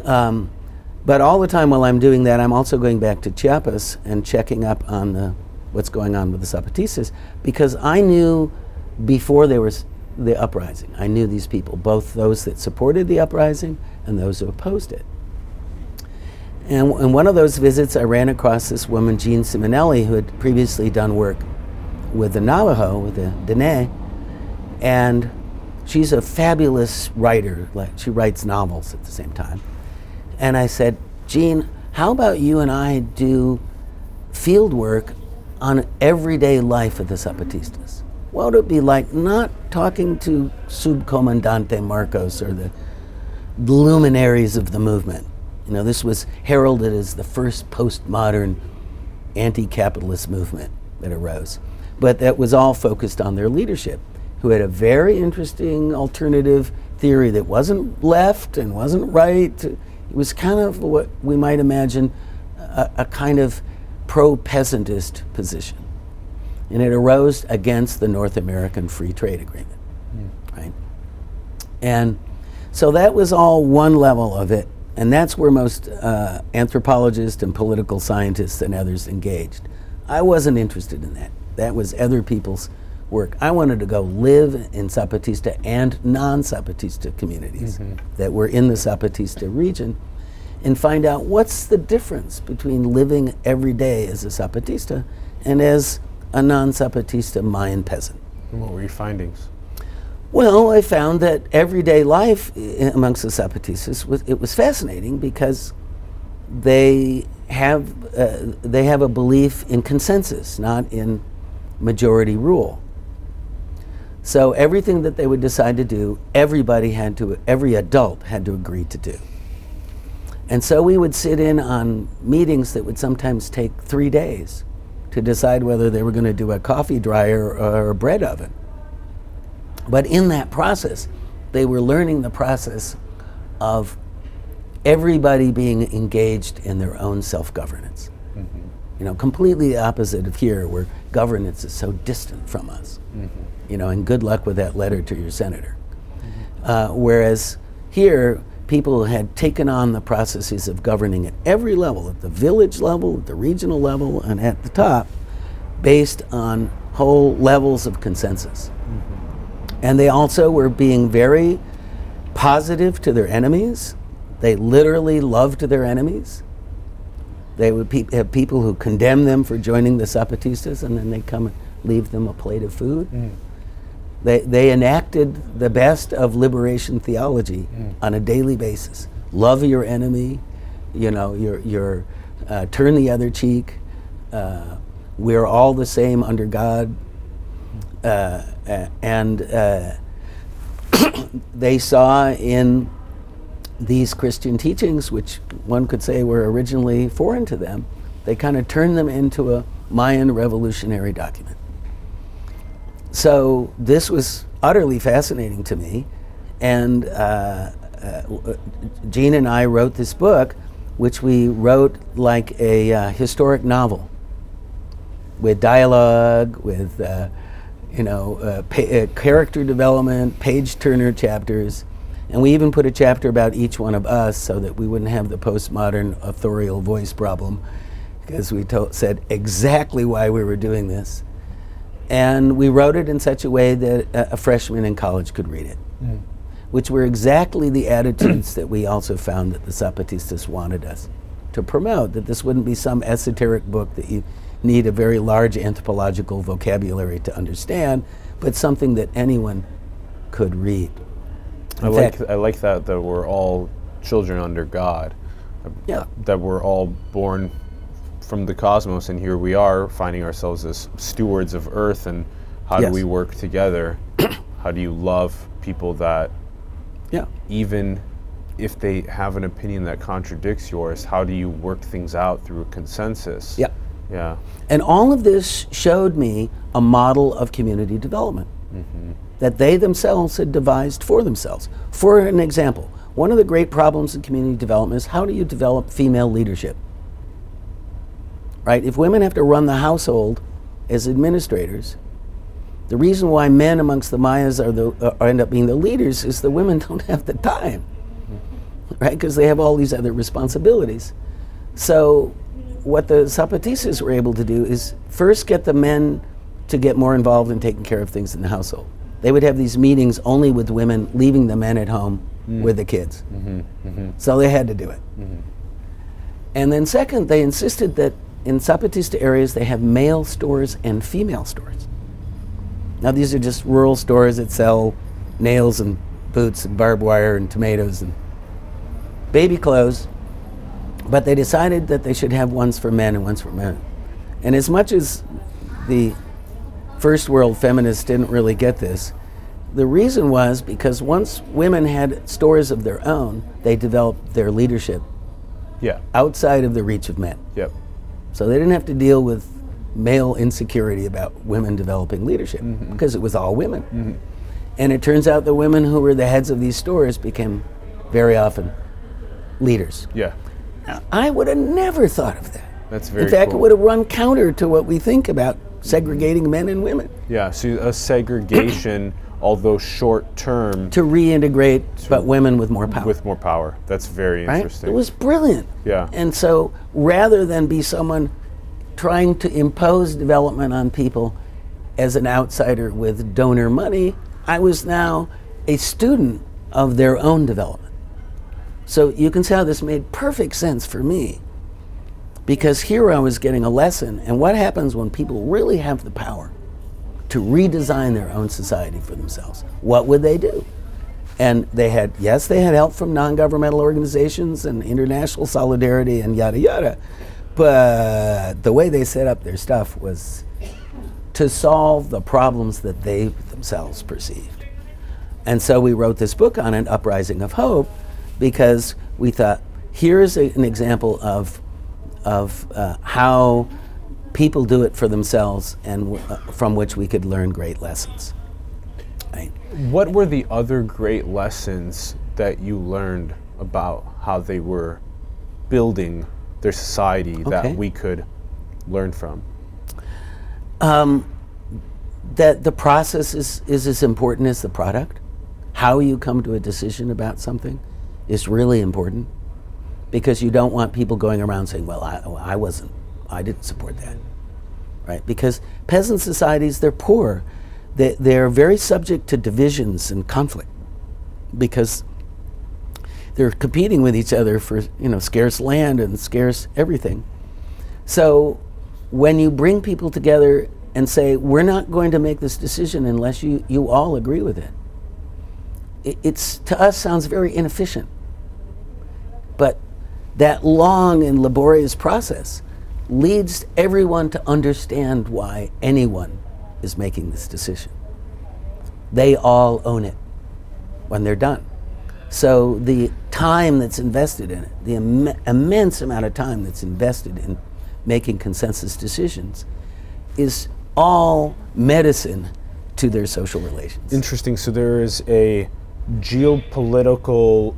Um, but all the time while I'm doing that, I'm also going back to Chiapas and checking up on the, what's going on with the Zapatistas because I knew before there was the uprising, I knew these people, both those that supported the uprising and those who opposed it. And in one of those visits, I ran across this woman, Jeanne Simonelli, who had previously done work with the Navajo, with the Dene, and she's a fabulous writer. Like she writes novels at the same time. And I said, Jeanne, how about you and I do field work on everyday life of the Zapatistas? What would it be like not talking to Subcomandante Marcos or the luminaries of the movement? You know, this was heralded as the first postmodern anti-capitalist movement that arose. But that was all focused on their leadership, who had a very interesting alternative theory that wasn't left and wasn't right it was kind of what we might imagine a, a kind of pro peasantist position. And it arose against the North American Free Trade Agreement. Mm. Right? And so that was all one level of it. And that's where most uh, anthropologists and political scientists and others engaged. I wasn't interested in that. That was other people's work. I wanted to go live in Zapatista and non-Zapatista communities mm -hmm. that were in the Zapatista region and find out what's the difference between living every day as a Zapatista and as a non-Zapatista Mayan peasant. what were your findings? Well, I found that everyday life amongst the Zapatistas was it was fascinating because they have uh, they have a belief in consensus, not in majority rule. So everything that they would decide to do, everybody had to, every adult had to agree to do. And so we would sit in on meetings that would sometimes take three days to decide whether they were going to do a coffee dryer or a bread oven. But in that process, they were learning the process of everybody being engaged in their own self-governance. Mm -hmm. You know, completely opposite of here, where governance is so distant from us. Mm -hmm. You know, and good luck with that letter to your senator. Uh, whereas here, people had taken on the processes of governing at every level, at the village level, at the regional level, and at the top, based on whole levels of consensus. Mm -hmm. And they also were being very positive to their enemies. They literally loved their enemies. They would pe have people who condemn them for joining the Zapatistas, and then they come and leave them a plate of food. Mm. They, they enacted the best of liberation theology mm. on a daily basis. Love your enemy, you know, your, your, uh, turn the other cheek. Uh, we're all the same under God. Uh, and uh, *coughs* they saw in these Christian teachings, which one could say were originally foreign to them, they kind of turned them into a Mayan revolutionary document. So this was utterly fascinating to me. And uh, uh, Jeanne and I wrote this book, which we wrote like a uh, historic novel with dialogue, with uh, you know, uh, uh, character development, page turner chapters. And we even put a chapter about each one of us so that we wouldn't have the postmodern authorial voice problem because we said exactly why we were doing this. And we wrote it in such a way that a, a freshman in college could read it. Mm. which were exactly the attitudes that we also found that the Zapatistas wanted us to promote, that this wouldn't be some esoteric book that you need a very large anthropological vocabulary to understand, but something that anyone could read. I like, I like that, that we're all children under God. Yeah. That we're all born from the cosmos, and here we are finding ourselves as stewards of Earth. And how yes. do we work together? *clears throat* how do you love people that, yeah, even if they have an opinion that contradicts yours, how do you work things out through a consensus? Yeah. Yeah. And all of this showed me a model of community development mm-hmm. that they themselves had devised for themselves. For an example, one of the great problems in community development is how do you develop female leadership? Right? If women have to run the household as administrators, the reason why men amongst the Mayas are the, uh, end up being the leaders is the women *laughs* don't have the time, right? Because they have all these other responsibilities. So, what the Zapatistas were able to do is first get the men to get more involved in taking care of things in the household. They would have these meetings only with women, leaving the men at home mm. with the kids. Mm-hmm, mm-hmm. So they had to do it. Mm-hmm. And then, second, they insisted that in Zapatista areas they have male stores and female stores. Now, these are just rural stores that sell nails and boots and barbed wire and tomatoes and baby clothes, but they decided that they should have ones for men and ones for men. And as much as the first world feminists didn't really get this, the reason was because once women had stores of their own, they developed their leadership yeah. outside of the reach of men. Yep. So they didn't have to deal with male insecurity about women developing leadership mm-hmm. because it was all women. Mm-hmm. And it turns out the women who were the heads of these stores became very often leaders. Yeah. Now, I would have never thought of that. That's very In fact, cool. it would have run counter to what we think about segregating men and women. Yeah, so a segregation although short term. To reintegrate, to but women with more power. With more power. That's very right? interesting. It was brilliant. Yeah. And so rather than be someone trying to impose development on people as an outsider with donor money, I was now a student of their own development. So you can see how this made perfect sense for me. Because here I was getting a lesson, and what happens when people really have the power to redesign their own society for themselves. What would they do? And they had, yes, they had help from non governmental organizations and international solidarity and yada yada. But the way they set up their stuff was to solve the problems that they themselves perceived. And so we wrote this book on an uprising of hope because we thought here's a, an example of, of uh, how people do it for themselves and uh, from which we could learn great lessons. Right? What were the other great lessons that you learned about how they were building their society okay. that we could learn from? Um, that the process is, is as important as the product. How you come to a decision about something is really important because you don't want people going around saying, well, I, I wasn't I didn't support that, right? Because peasant societies, they're poor. They, they're very subject to divisions and conflict because they're competing with each other for you know scarce land and scarce everything. So when you bring people together and say we're not going to make this decision unless you, you all agree with it, it it's to us sounds very inefficient. But that long and laborious process leads everyone to understand why anyone is making this decision. They all own it when they're done. So the time that's invested in it, the Im immense amount of time that's invested in making consensus decisions, is all medicine to their social relations. Interesting. So there is a geopolitical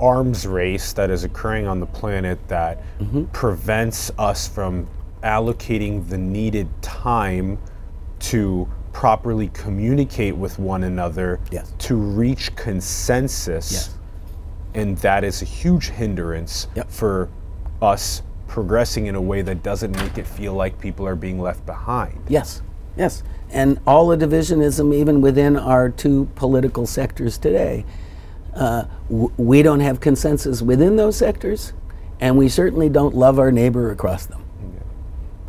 arms race that is occurring on the planet that mm-hmm. prevents us from allocating the needed time to properly communicate with one another yes. to reach consensus. Yes. And that is a huge hindrance yep. for us progressing in a way that doesn't make it feel like people are being left behind. Yes, yes. And all the divisionism, even within our two political sectors today, Uh, we don't have consensus within those sectors, and we certainly don't love our neighbor across them.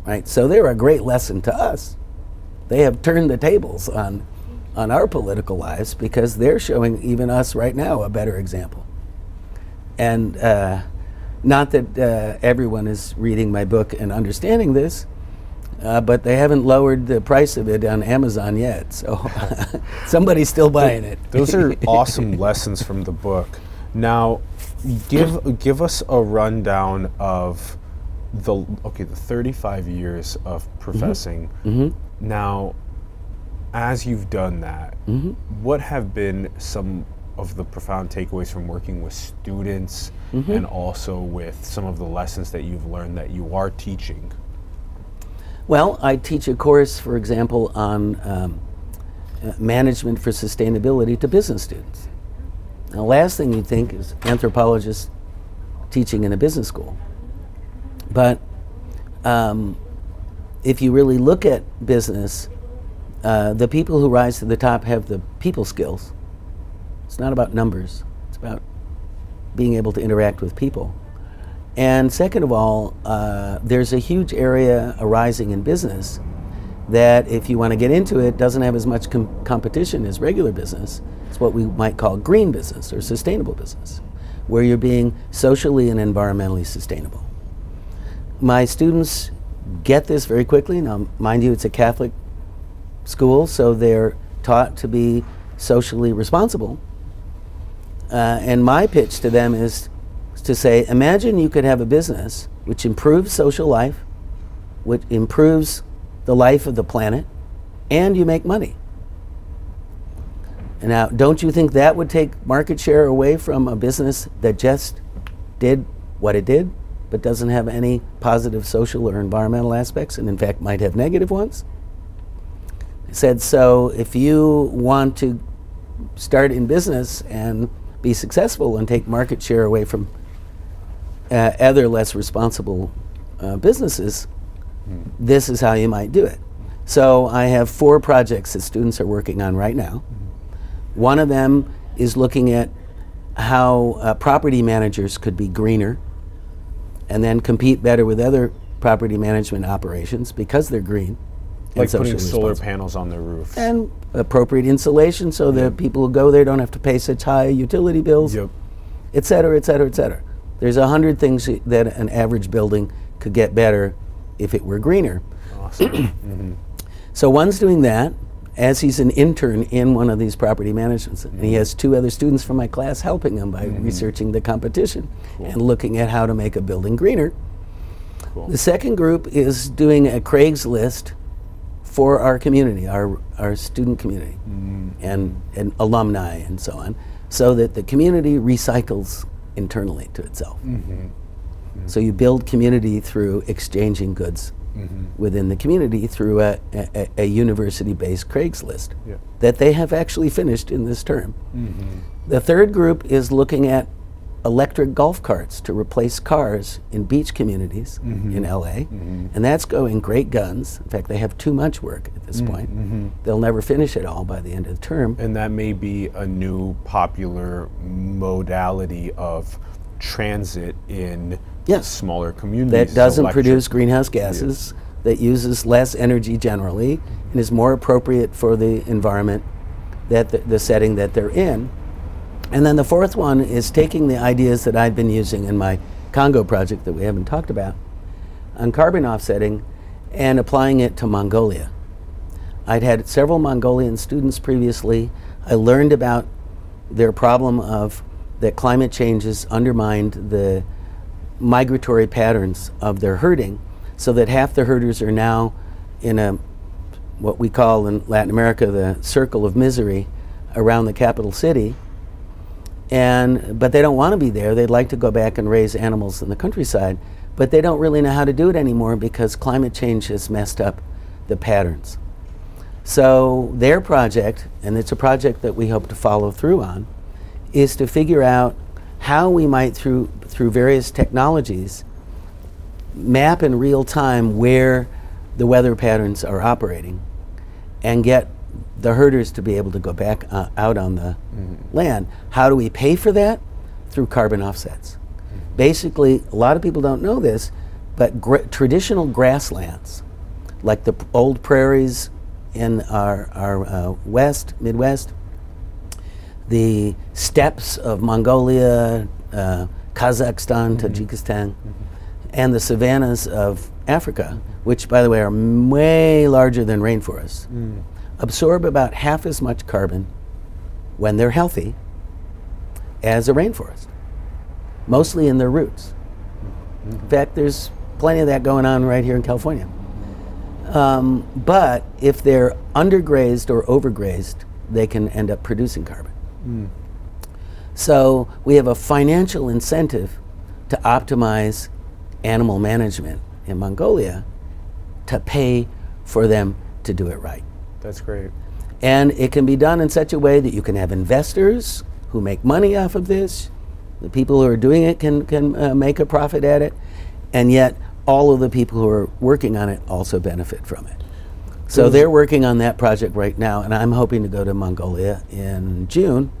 Right? So they're a great lesson to us. They have turned the tables on, on our political lives because they're showing even us right now a better example. And uh, not that uh, everyone is reading my book and understanding this, uh, but they haven't lowered the price of it on Amazon yet. So *laughs* somebody's still buying it. Those are *laughs* awesome lessons from the book. Now, give give us a rundown of the okay the 35 years of professing. Mm-hmm. Mm-hmm. Now, as you've done that, mm-hmm. what have been some of the profound takeaways from working with students mm-hmm. and also with some of the lessons that you've learned that you are teaching? Well, I teach a course, for example, on um, uh, management for sustainability to business students. The last thing you'd think is anthropologists teaching in a business school. But um, if you really look at business, uh, the people who rise to the top have the people skills. It's not about numbers, it's about being able to interact with people. And second of all, uh, there's a huge area arising in business that, if you want to get into it, doesn't have as much com competition as regular business. It's what we might call green business or sustainable business, where you're being socially and environmentally sustainable. My students get this very quickly. Now, mind you, it's a Catholic school, so they're taught to be socially responsible. Uh, and my pitch to them is to say, imagine you could have a business which improves social life, which improves the life of the planet, and you make money. And now, don't you think that would take market share away from a business that just did what it did, but doesn't have any positive social or environmental aspects, and in fact might have negative ones? I said, so if you want to start in business and be successful and take market share away from uh, other less responsible uh, businesses, mm. this is how you might do it. So I have four projects that students are working on right now. Mm. One of them is looking at how uh, property managers could be greener and then compete better with other property management operations because they're green. Like putting solar panels on their roofs. And appropriate insulation so that people who go there don't have to pay such high utility bills, yep. et cetera, et cetera, et cetera. There's a hundred things that an average building could get better if it were greener. Awesome. *clears throat* mm-hmm. So one's doing that as he's an intern in one of these property managements. Mm-hmm. And he has two other students from my class helping him by mm-hmm. researching the competition cool. and looking at how to make a building greener. Cool. The second group is doing a Craigslist for our community, our, our student community, mm. and, and alumni and so on, so that the community recycles internally to itself. Mm -hmm. Mm -hmm. So you build community through exchanging goods mm -hmm. within the community through a, a, a university-based Craigslist yeah. that they have actually finished in this term. Mm-hmm. The third group is looking at electric golf carts to replace cars in beach communities mm-hmm. in LA, mm-hmm. and that's going great guns. In fact, they have too much work at this mm-hmm. point. Mm-hmm. They'll never finish it all by the end of the term. And that may be a new popular modality of transit in yes. smaller communities. That doesn't electric. produce greenhouse gases, yes. that uses less energy generally, and is more appropriate for the environment that the, the setting that they're in and then the fourth one is taking the ideas that I've been using in my Congo project that we haven't talked about on carbon offsetting and applying it to Mongolia. I'd had several Mongolian students previously. I learned about their problem of that climate change has undermined the migratory patterns of their herding so that half the herders are now in a what we call in Latin America the circle of misery around the capital city and but they don't want to be there. They'd like to go back and raise animals in the countryside, but they don't really know how to do it anymore because climate change has messed up the patterns. So their project, and it's a project that we hope to follow through on, is to figure out how we might through through various technologies map in real time where the weather patterns are operating and get the herders to be able to go back uh, out on the land. How do we pay for that? Through carbon offsets. Basically, a lot of people don't know this, but gra- traditional grasslands, like the p- old prairies in our, our uh, west, Midwest, the steppes of Mongolia, uh, Kazakhstan, Tajikistan, and the savannas of Africa, which, by the way, are m- way larger than rainforests, absorb about half as much carbon when they're healthy as a rainforest, mostly in their roots. In fact, there's plenty of that going on right here in California. Um, but if they're undergrazed or overgrazed, they can end up producing carbon. So we have a financial incentive to optimize animal management in Mongolia to pay for them to do it right. That's great. And it can be done in such a way that you can have investors who make money off of this. The people who are doing it can, can uh, make a profit at it. And yet, all of the people who are working on it also benefit from it. So they're working on that project right now, and I'm hoping to go to Mongolia in June.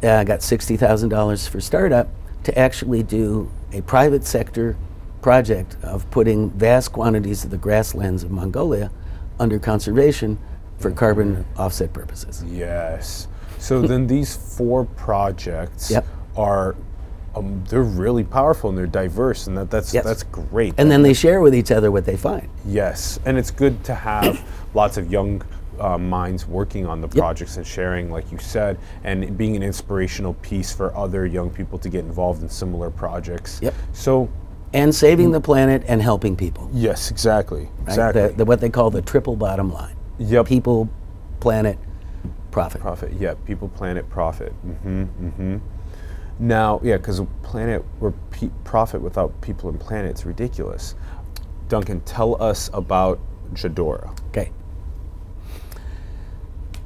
Uh, I got $60,000 for startup to actually do a private sector project of putting vast quantities of the grasslands of Mongolia under conservation for carbon offset purposes. Yes. So then these four projects Yep. are um, they're really powerful and they're diverse and that, that's Yes. that's great. And then they share with each other what they find. Yes, and it's good to have *coughs* lots of young uh, minds working on the projects and sharing, like you said, and being an inspirational piece for other young people to get involved in similar projects. Yep. So, And saving the planet and helping people. yes, exactly, right? exactly. The, the, what they call the triple bottom line. Yep. People, planet, profit. Profit, yeah. People, planet, profit. Mm-hmm. Mm-hmm. Now, yeah, because planet or pe- profit without people and planet, it's ridiculous. Duncan, tell us about Jadora. Okay.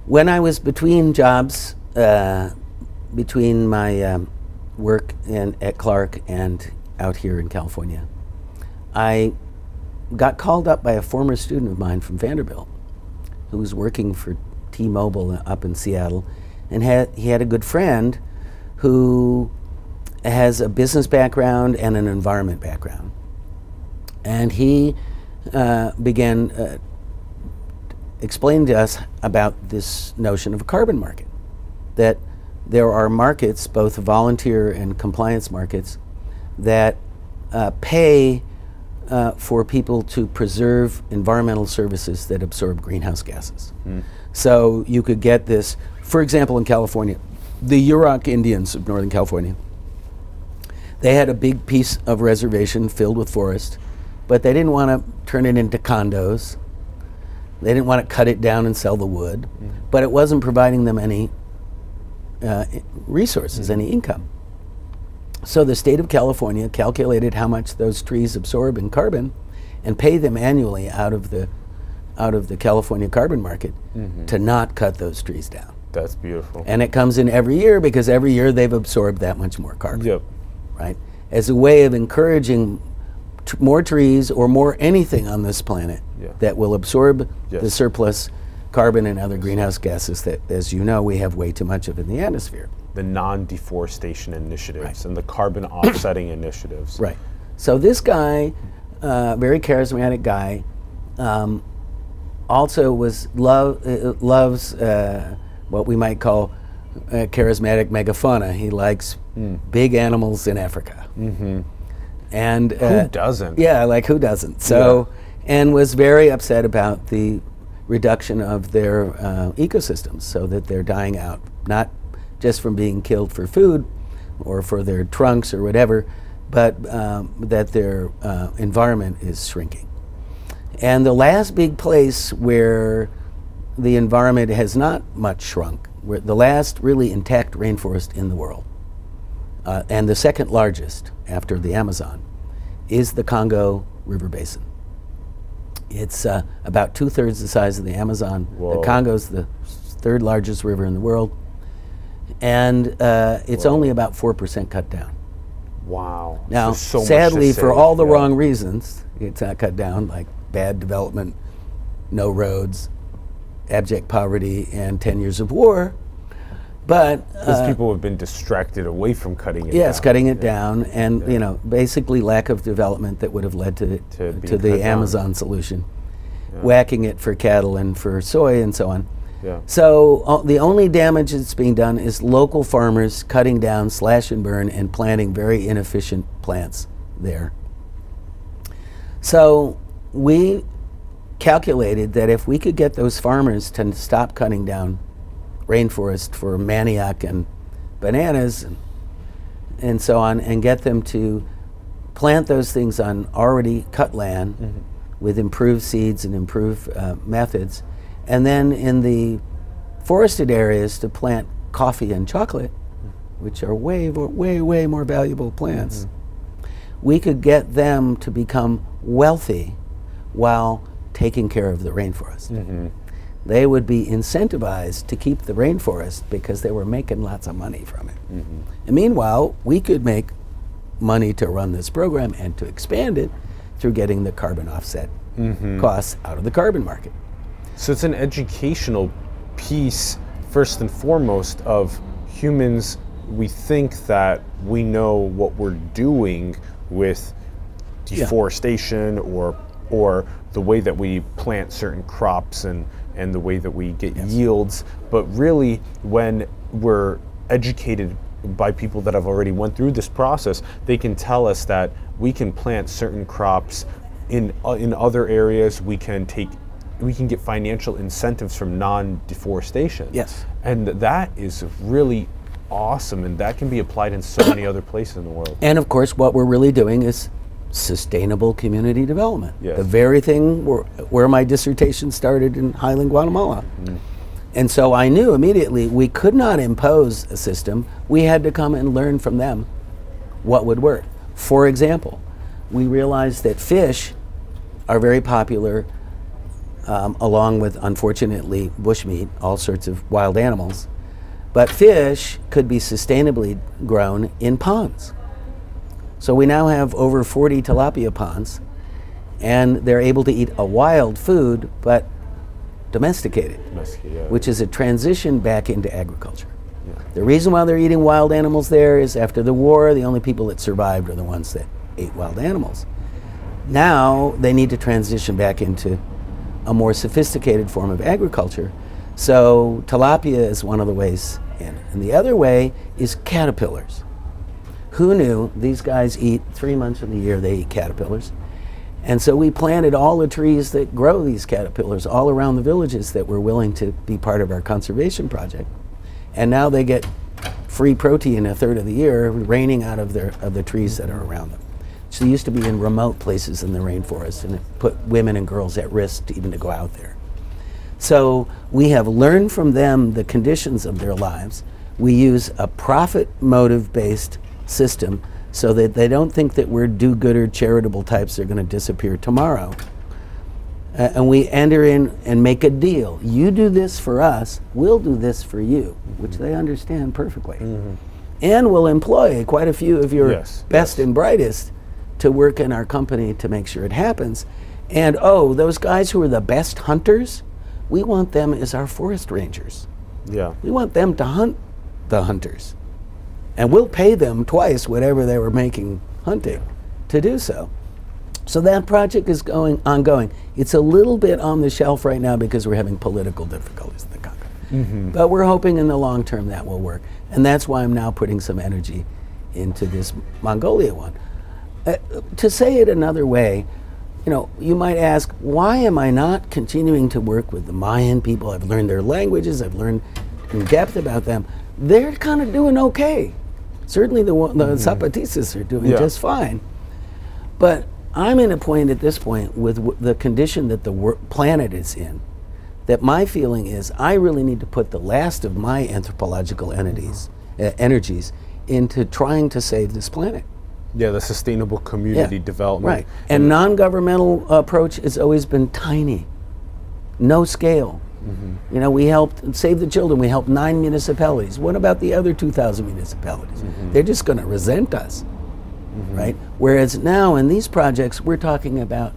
When I was between jobs, uh, between my um, work in, at Clark and out here in California, I got called up by a former student of mine from Vanderbilt who was working for T-Mobile up in Seattle, and had, he had a good friend who has a business background and an environment background. And he uh, began uh, explaining to us about this notion of a carbon market. That there are markets, both volunteer and compliance markets, that uh, pay uh, for people to preserve environmental services that absorb greenhouse gases. So you could get this, for example, in California, the Yurok Indians of Northern California. They had a big piece of reservation filled with forest, but they didn't want to turn it into condos. They didn't want to cut it down and sell the wood, but it wasn't providing them any uh, resources, any income. So the state of California calculated how much those trees absorb in carbon and pay them annually out of the out of the California carbon market mm-hmm. to not cut those trees down. That's beautiful. And it comes in every year because every year they've absorbed that much more carbon yep. right? As a way of encouraging more trees or more anything on this planet Yeah. that will absorb the surplus carbon and other greenhouse gases that, as you know, we have way too much of in the atmosphere. The non-deforestation initiatives and the carbon *clears throat* offsetting initiatives. Right. So this guy, uh, very charismatic guy, um, also was love uh, loves uh, what we might call uh, charismatic megafauna. He likes big animals in Africa. Mm-hmm. And uh, Who doesn't? Yeah, like who doesn't? So, and was very upset about the reduction of their uh, ecosystems, so that they're dying out, not just from being killed for food or for their trunks or whatever, but um, that their uh, environment is shrinking. And the last big place where the environment has not much shrunk, where the last really intact rainforest in the world, uh, and the second largest after the Amazon, is the Congo River Basin. It's uh, about two thirds the size of the Amazon. Whoa. The Congo's the third largest river in the world, and uh, it's only about four percent cut down. Wow. Now, so sadly, for all the Yeah. wrong reasons, it's not cut down, like bad development, no roads, abject poverty and 10 years of war. But because uh, people have been distracted away from cutting it. Yes, down. cutting it yeah. down, and yeah. you know, basically lack of development that would have led to to, to the Amazon down. solution, whacking it for cattle and for soy and so on. Yeah. So uh, the only damage that's being done is local farmers cutting down, slash and burn, and planting very inefficient plants there. So we calculated that if we could get those farmers to stop cutting down rainforest for manioc and bananas and, and so on, and get them to plant those things on already cut land mm -hmm. with improved seeds and improved uh, methods, and then in the forested areas to plant coffee and chocolate, which are way, way, way more valuable plants. Mm -hmm. We could get them to become wealthy while taking care of the rainforest. Mm -hmm they would be incentivized to keep the rainforest because they were making lots of money from it. Mm -hmm. And meanwhile, we could make money to run this program and to expand it through getting the carbon offset mm -hmm. costs out of the carbon market. So it's an educational piece, first and foremost, of humans. We think that we know what we're doing with deforestation yeah. or or the way that we plant certain crops and and the way that we get yes. yields. But really, when we're educated by people that have already went through this process, they can tell us that we can plant certain crops in uh, in other areas. We can take we can get financial incentives from non-deforestation. Yes, and that is really awesome, and that can be applied in so many other places in the world. And of course, what we're really doing is sustainable community development. Yes. The very thing where, where, my dissertation started in Highland, Guatemala. Mm. And so I knew immediately we could not impose a system. We had to come and learn from them what would work. For example, we realized that fish are very popular um, along with, unfortunately, bushmeat, all sorts of wild animals. But fish could be sustainably grown in ponds. So we now have over 40 tilapia ponds, and they're able to eat a wild food, but domesticated, yeah. which is a transition back into agriculture. Yeah. The reason why they're eating wild animals there is after the war, the only people that survived are the ones that ate wild animals. Now they need to transition back into a more sophisticated form of agriculture. So tilapia is one of the ways in. And the other way is caterpillars. Who knew these guys eat three months of the year, they eat caterpillars. And so we planted all the trees that grow these caterpillars all around the villages that were willing to be part of our conservation project. And now they get free protein a third of the year raining out of, their, of the trees that are around them. So they used to be in remote places in the rainforest and it put women and girls at risk to even to go out there. So we have learned from them the conditions of their lives. We use a profit motive based system so that they don't think that we're do-gooder charitable types that are going to disappear tomorrow. Uh, and we enter in and make a deal. You do this for us, we'll do this for you, which they understand perfectly. Mm -hmm. And we'll employ quite a few of your yes, best yes. and brightest to work in our company to make sure it happens. And oh, those guys who are the best hunters, we want them as our forest rangers. Yeah. We want them to hunt the hunters and we'll pay them twice whatever they were making hunting to do so. So that project is going ongoing. It's a little bit on the shelf right now because we're having political difficulties in the Congo. Mm -hmm. But we're hoping in the long term that will work. And that's why I'm now putting some energy into this Mongolia one. Uh, to say it another way, you know, you might ask, why am I not continuing to work with the Mayan people? I've learned their languages, I've learned in depth about them. They're kind of doing okay. Certainly the, the mm -hmm. Zapatistas are doing yeah. just fine. But I'm in a point at this point with the condition that the planet is in, that my feeling is I really need to put the last of my anthropological entities, uh, energies into trying to save this planet. Yeah, the sustainable community yeah, development. Right. And, and non-governmental approach has always been tiny, no scale. Mm-hmm. You know, we helped save the children. We helped nine municipalities. What about the other 2,000 municipalities? Mm-hmm. They're just going to resent us, mm-hmm. right? Whereas now in these projects, we're talking about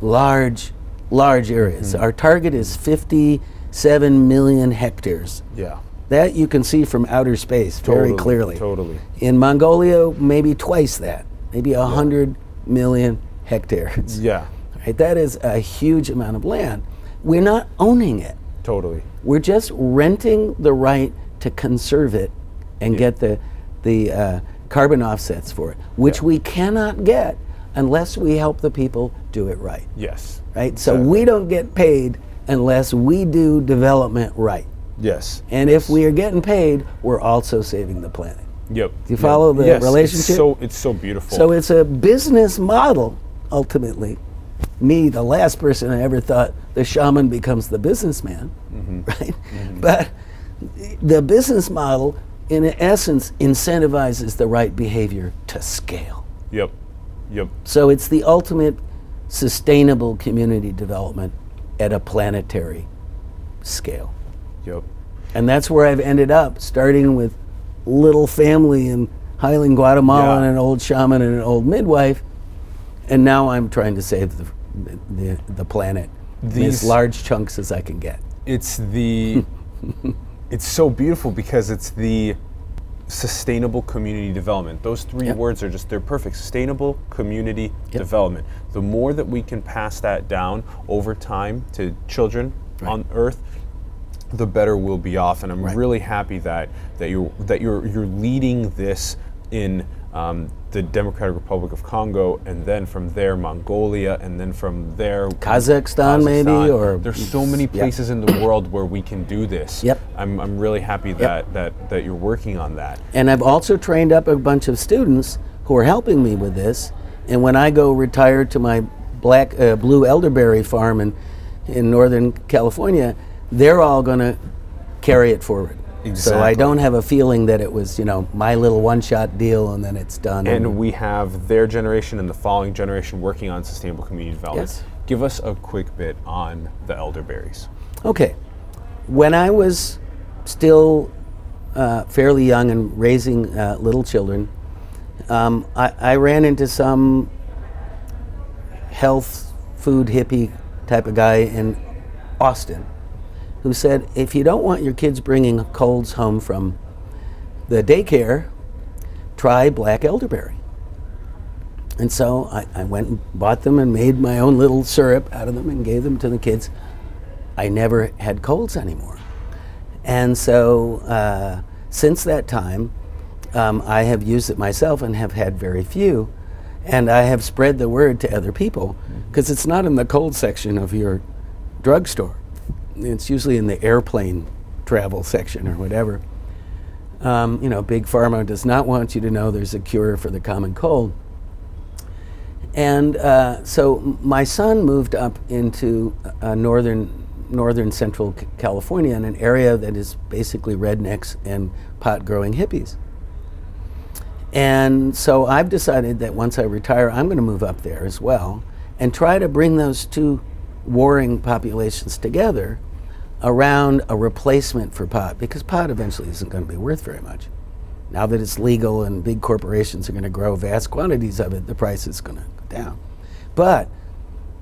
large, large areas. Mm-hmm. Our target is 57 million hectares. Yeah. That you can see from outer space very clearly. totally. In Mongolia, maybe twice that, maybe a hundred million hectares. Yeah. Right? That is a huge amount of land. We're not owning it. Totally. We're just renting the right to conserve it and get the the uh, carbon offsets for it, which Yeah. we cannot get unless we help the people do it right. Yes. Right. So Exactly. we don't get paid unless we do development right. Yes. And if we are getting paid, we're also saving the planet. Yep. Do you follow the yes, relationship? It's so it's so beautiful. So it's a business model, ultimately. Me, the last person I ever thought the shaman becomes the businessman, Mm-hmm. *laughs* right? But the business model, in essence, incentivizes the right behavior to scale. yep. Yep. So it's the ultimate sustainable community development at a planetary scale. Yep. And that's where I've ended up, starting with little family in Highland, Guatemala, Yeah. and an old shaman and an old midwife, and now I'm trying to save the the, the planet in as large chunks as I can get. It's the *laughs* it's so beautiful because it's the sustainable community development. Those three Yep. words are just they're perfect. Sustainable community Yep. development. The more that we can pass that down over time to children Right. on earth, the better we'll be off. And I'm Right. really happy that that you're that you're you're leading this in um, the Democratic Republic of Congo, and then from there Mongolia, and then from there Kazakhstan, maybe, or- there's so many places in the world where we can do this. Yep. I'm, I'm really happy that, that that you're working on that. And I've also trained up a bunch of students who are helping me with this. And when I go retire to my black uh, blue elderberry farm in in Northern California, they're all going to carry it forward. Exactly. So I don't have a feeling that it was, you know, my little one-shot deal and then it's done. And we have their generation and the following generation working on sustainable community development. Yes. Give us a quick bit on the elderberries. Okay. When I was still uh, fairly young and raising uh, little children, um, I, I ran into some health food hippie type of guy in Austin who said, if you don't want your kids bringing colds home from the daycare, try black elderberry. And so I, I went and bought them and made my own little syrup out of them and gave them to the kids. I never had colds anymore. And so uh, since that time, um, I have used it myself and have had very few. And I have spread the word to other people because it's not in the cold section of your drugstore. It's usually in the airplane travel section or whatever. Um, you know, Big Pharma does not want you to know there's a cure for the common cold. And uh, so my son moved up into uh, northern northern central California in an area that is basically rednecks and pot growing hippies. And so I've decided that once I retire, I'm going to move up there as well and try to bring those two warring populations together around a replacement for pot because pot eventually isn't going to be worth very much. Now that it's legal and big corporations are going to grow vast quantities of it, the price is going to go down. But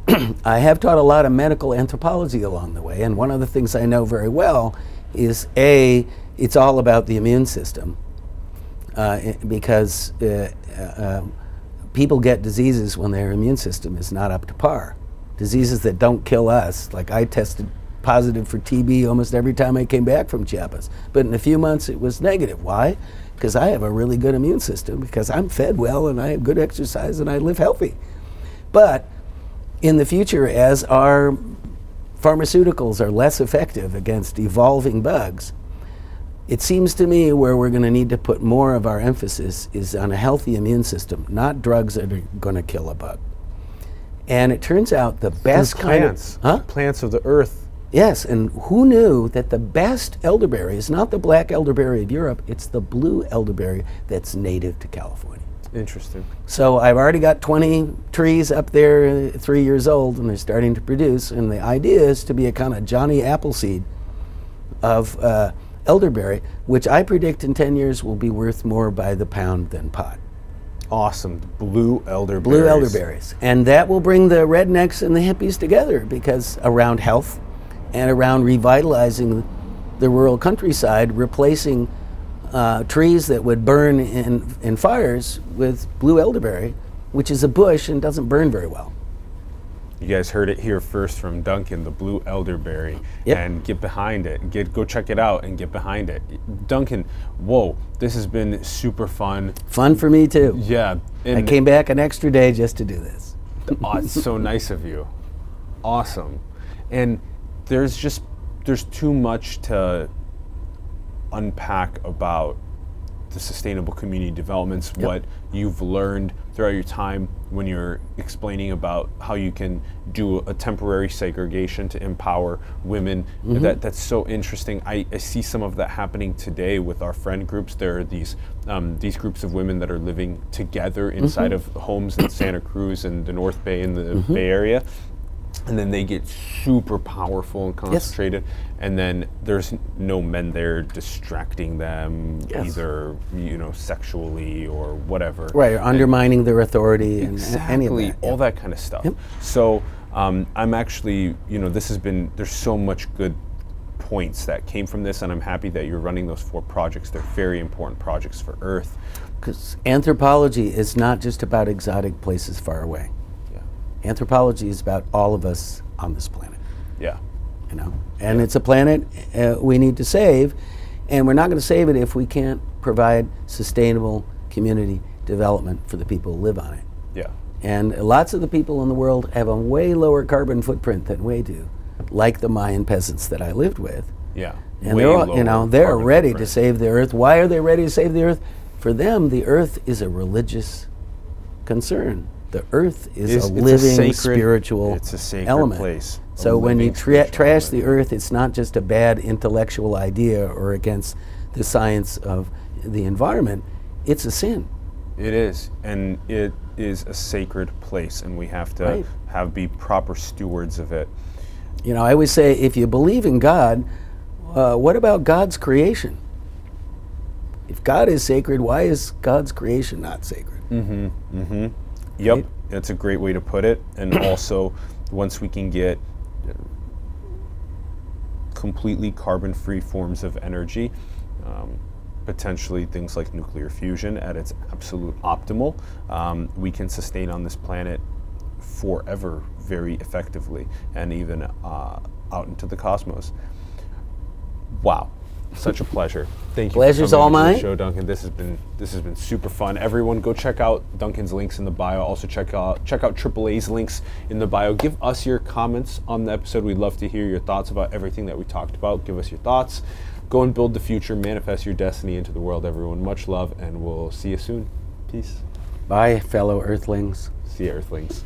*clears throat* I have taught a lot of medical anthropology along the way, and one of the things I know very well is A, it's all about the immune system. Uh, because uh, uh, um, people get diseases when their immune system is not up to par. Diseases that don't kill us, like I tested positive for TB almost every time I came back from Chiapas, but in a few months it was negative. Why? Because I have a really good immune system, because I'm fed well and I have good exercise and I live healthy. But in the future, as our pharmaceuticals are less effective against evolving bugs, it seems to me where we're going to need to put more of our emphasis is on a healthy immune system, not drugs that are going to kill a bug. And it turns out the best kind plants, of huh? plants of the earth. Yes, and who knew that the best elderberry is not the black elderberry of Europe, it's the blue elderberry that's native to California. Interesting. So I've already got 20 trees up there, three years old, and they're starting to produce. And the idea is to be a kind of Johnny Appleseed of uh, elderberry, which I predict in 10 years will be worth more by the pound than pot. Awesome. Blue elderberries. Blue elderberries. And that will bring the rednecks and the hippies together because around health and around revitalizing the rural countryside, replacing uh, trees that would burn in, in fires with blue elderberry, which is a bush and doesn't burn very well. You guys heard it here first from Duncan, the blue elderberry, Yep. and get behind it. Get go check it out and get behind it. Duncan, whoa, this has been super fun. Fun for me too. Yeah, I came back an extra day just to do this. *laughs* oh, it's so nice of you. Awesome, and there's just there's too much to unpack about the sustainable community developments, what you've learned throughout your time when you're explaining about how you can do a temporary segregation to empower women. Mm-hmm. That that's so interesting. I, I see some of that happening today with our friend groups. There are these um, these groups of women that are living together inside mm-hmm. of homes in Santa Cruz and the North Bay in the mm-hmm. Bay Area and then they get super powerful and concentrated yes. and then there's no men there distracting them Yes. either you know sexually or whatever Right, or undermining their authority and exactly of that. all that kind of stuff Yep. so um, i'm actually you know this has been there's so much good points that came from this and i'm happy that you're running those four projects they're very important projects for earth Because anthropology is not just about exotic places far away. Anthropology is about all of us on this planet, yeah you know. And it's a planet uh, we need to save, and we're not going to save it if we can't provide sustainable community development for the people who live on it. yeah And lots of the people in the world have a way lower carbon footprint than we do, like the Mayan peasants that I lived with. yeah And they're all, you know they're ready to save the earth. Why are they ready to save the earth? For them, the earth is a religious concern. The earth is It's- a it's a living sacred- spiritual it's a sacred element. place, a So when you tra- trash the earth, it's not just a bad intellectual idea or against the science of the environment. It's a sin. It is, and it is a sacred place, and we have to Right. have be proper stewards of it. You know, I always say, if you believe in God, uh, what about God's creation? If God is sacred, why is God's creation not sacred? Yep, Right. that's a great way to put it. And *coughs* also, once we can get completely carbon-free forms of energy, um, potentially things like nuclear fusion at its absolute optimal, um, we can sustain on this planet forever very effectively, and even uh, out into the cosmos. Wow, such a pleasure. Thank you. Pleasure's all mine. Show, Duncan. This has been this has been super fun. Everyone, go check out Duncan's links in the bio. Also check out check out AAA's links in the bio. Give us your comments on the episode. We'd love to hear your thoughts about everything that we talked about. Give us your thoughts. Go and build the future. Manifest your destiny into the world. Everyone, much love, and we'll see you soon. Peace. Bye, fellow Earthlings. See you, Earthlings.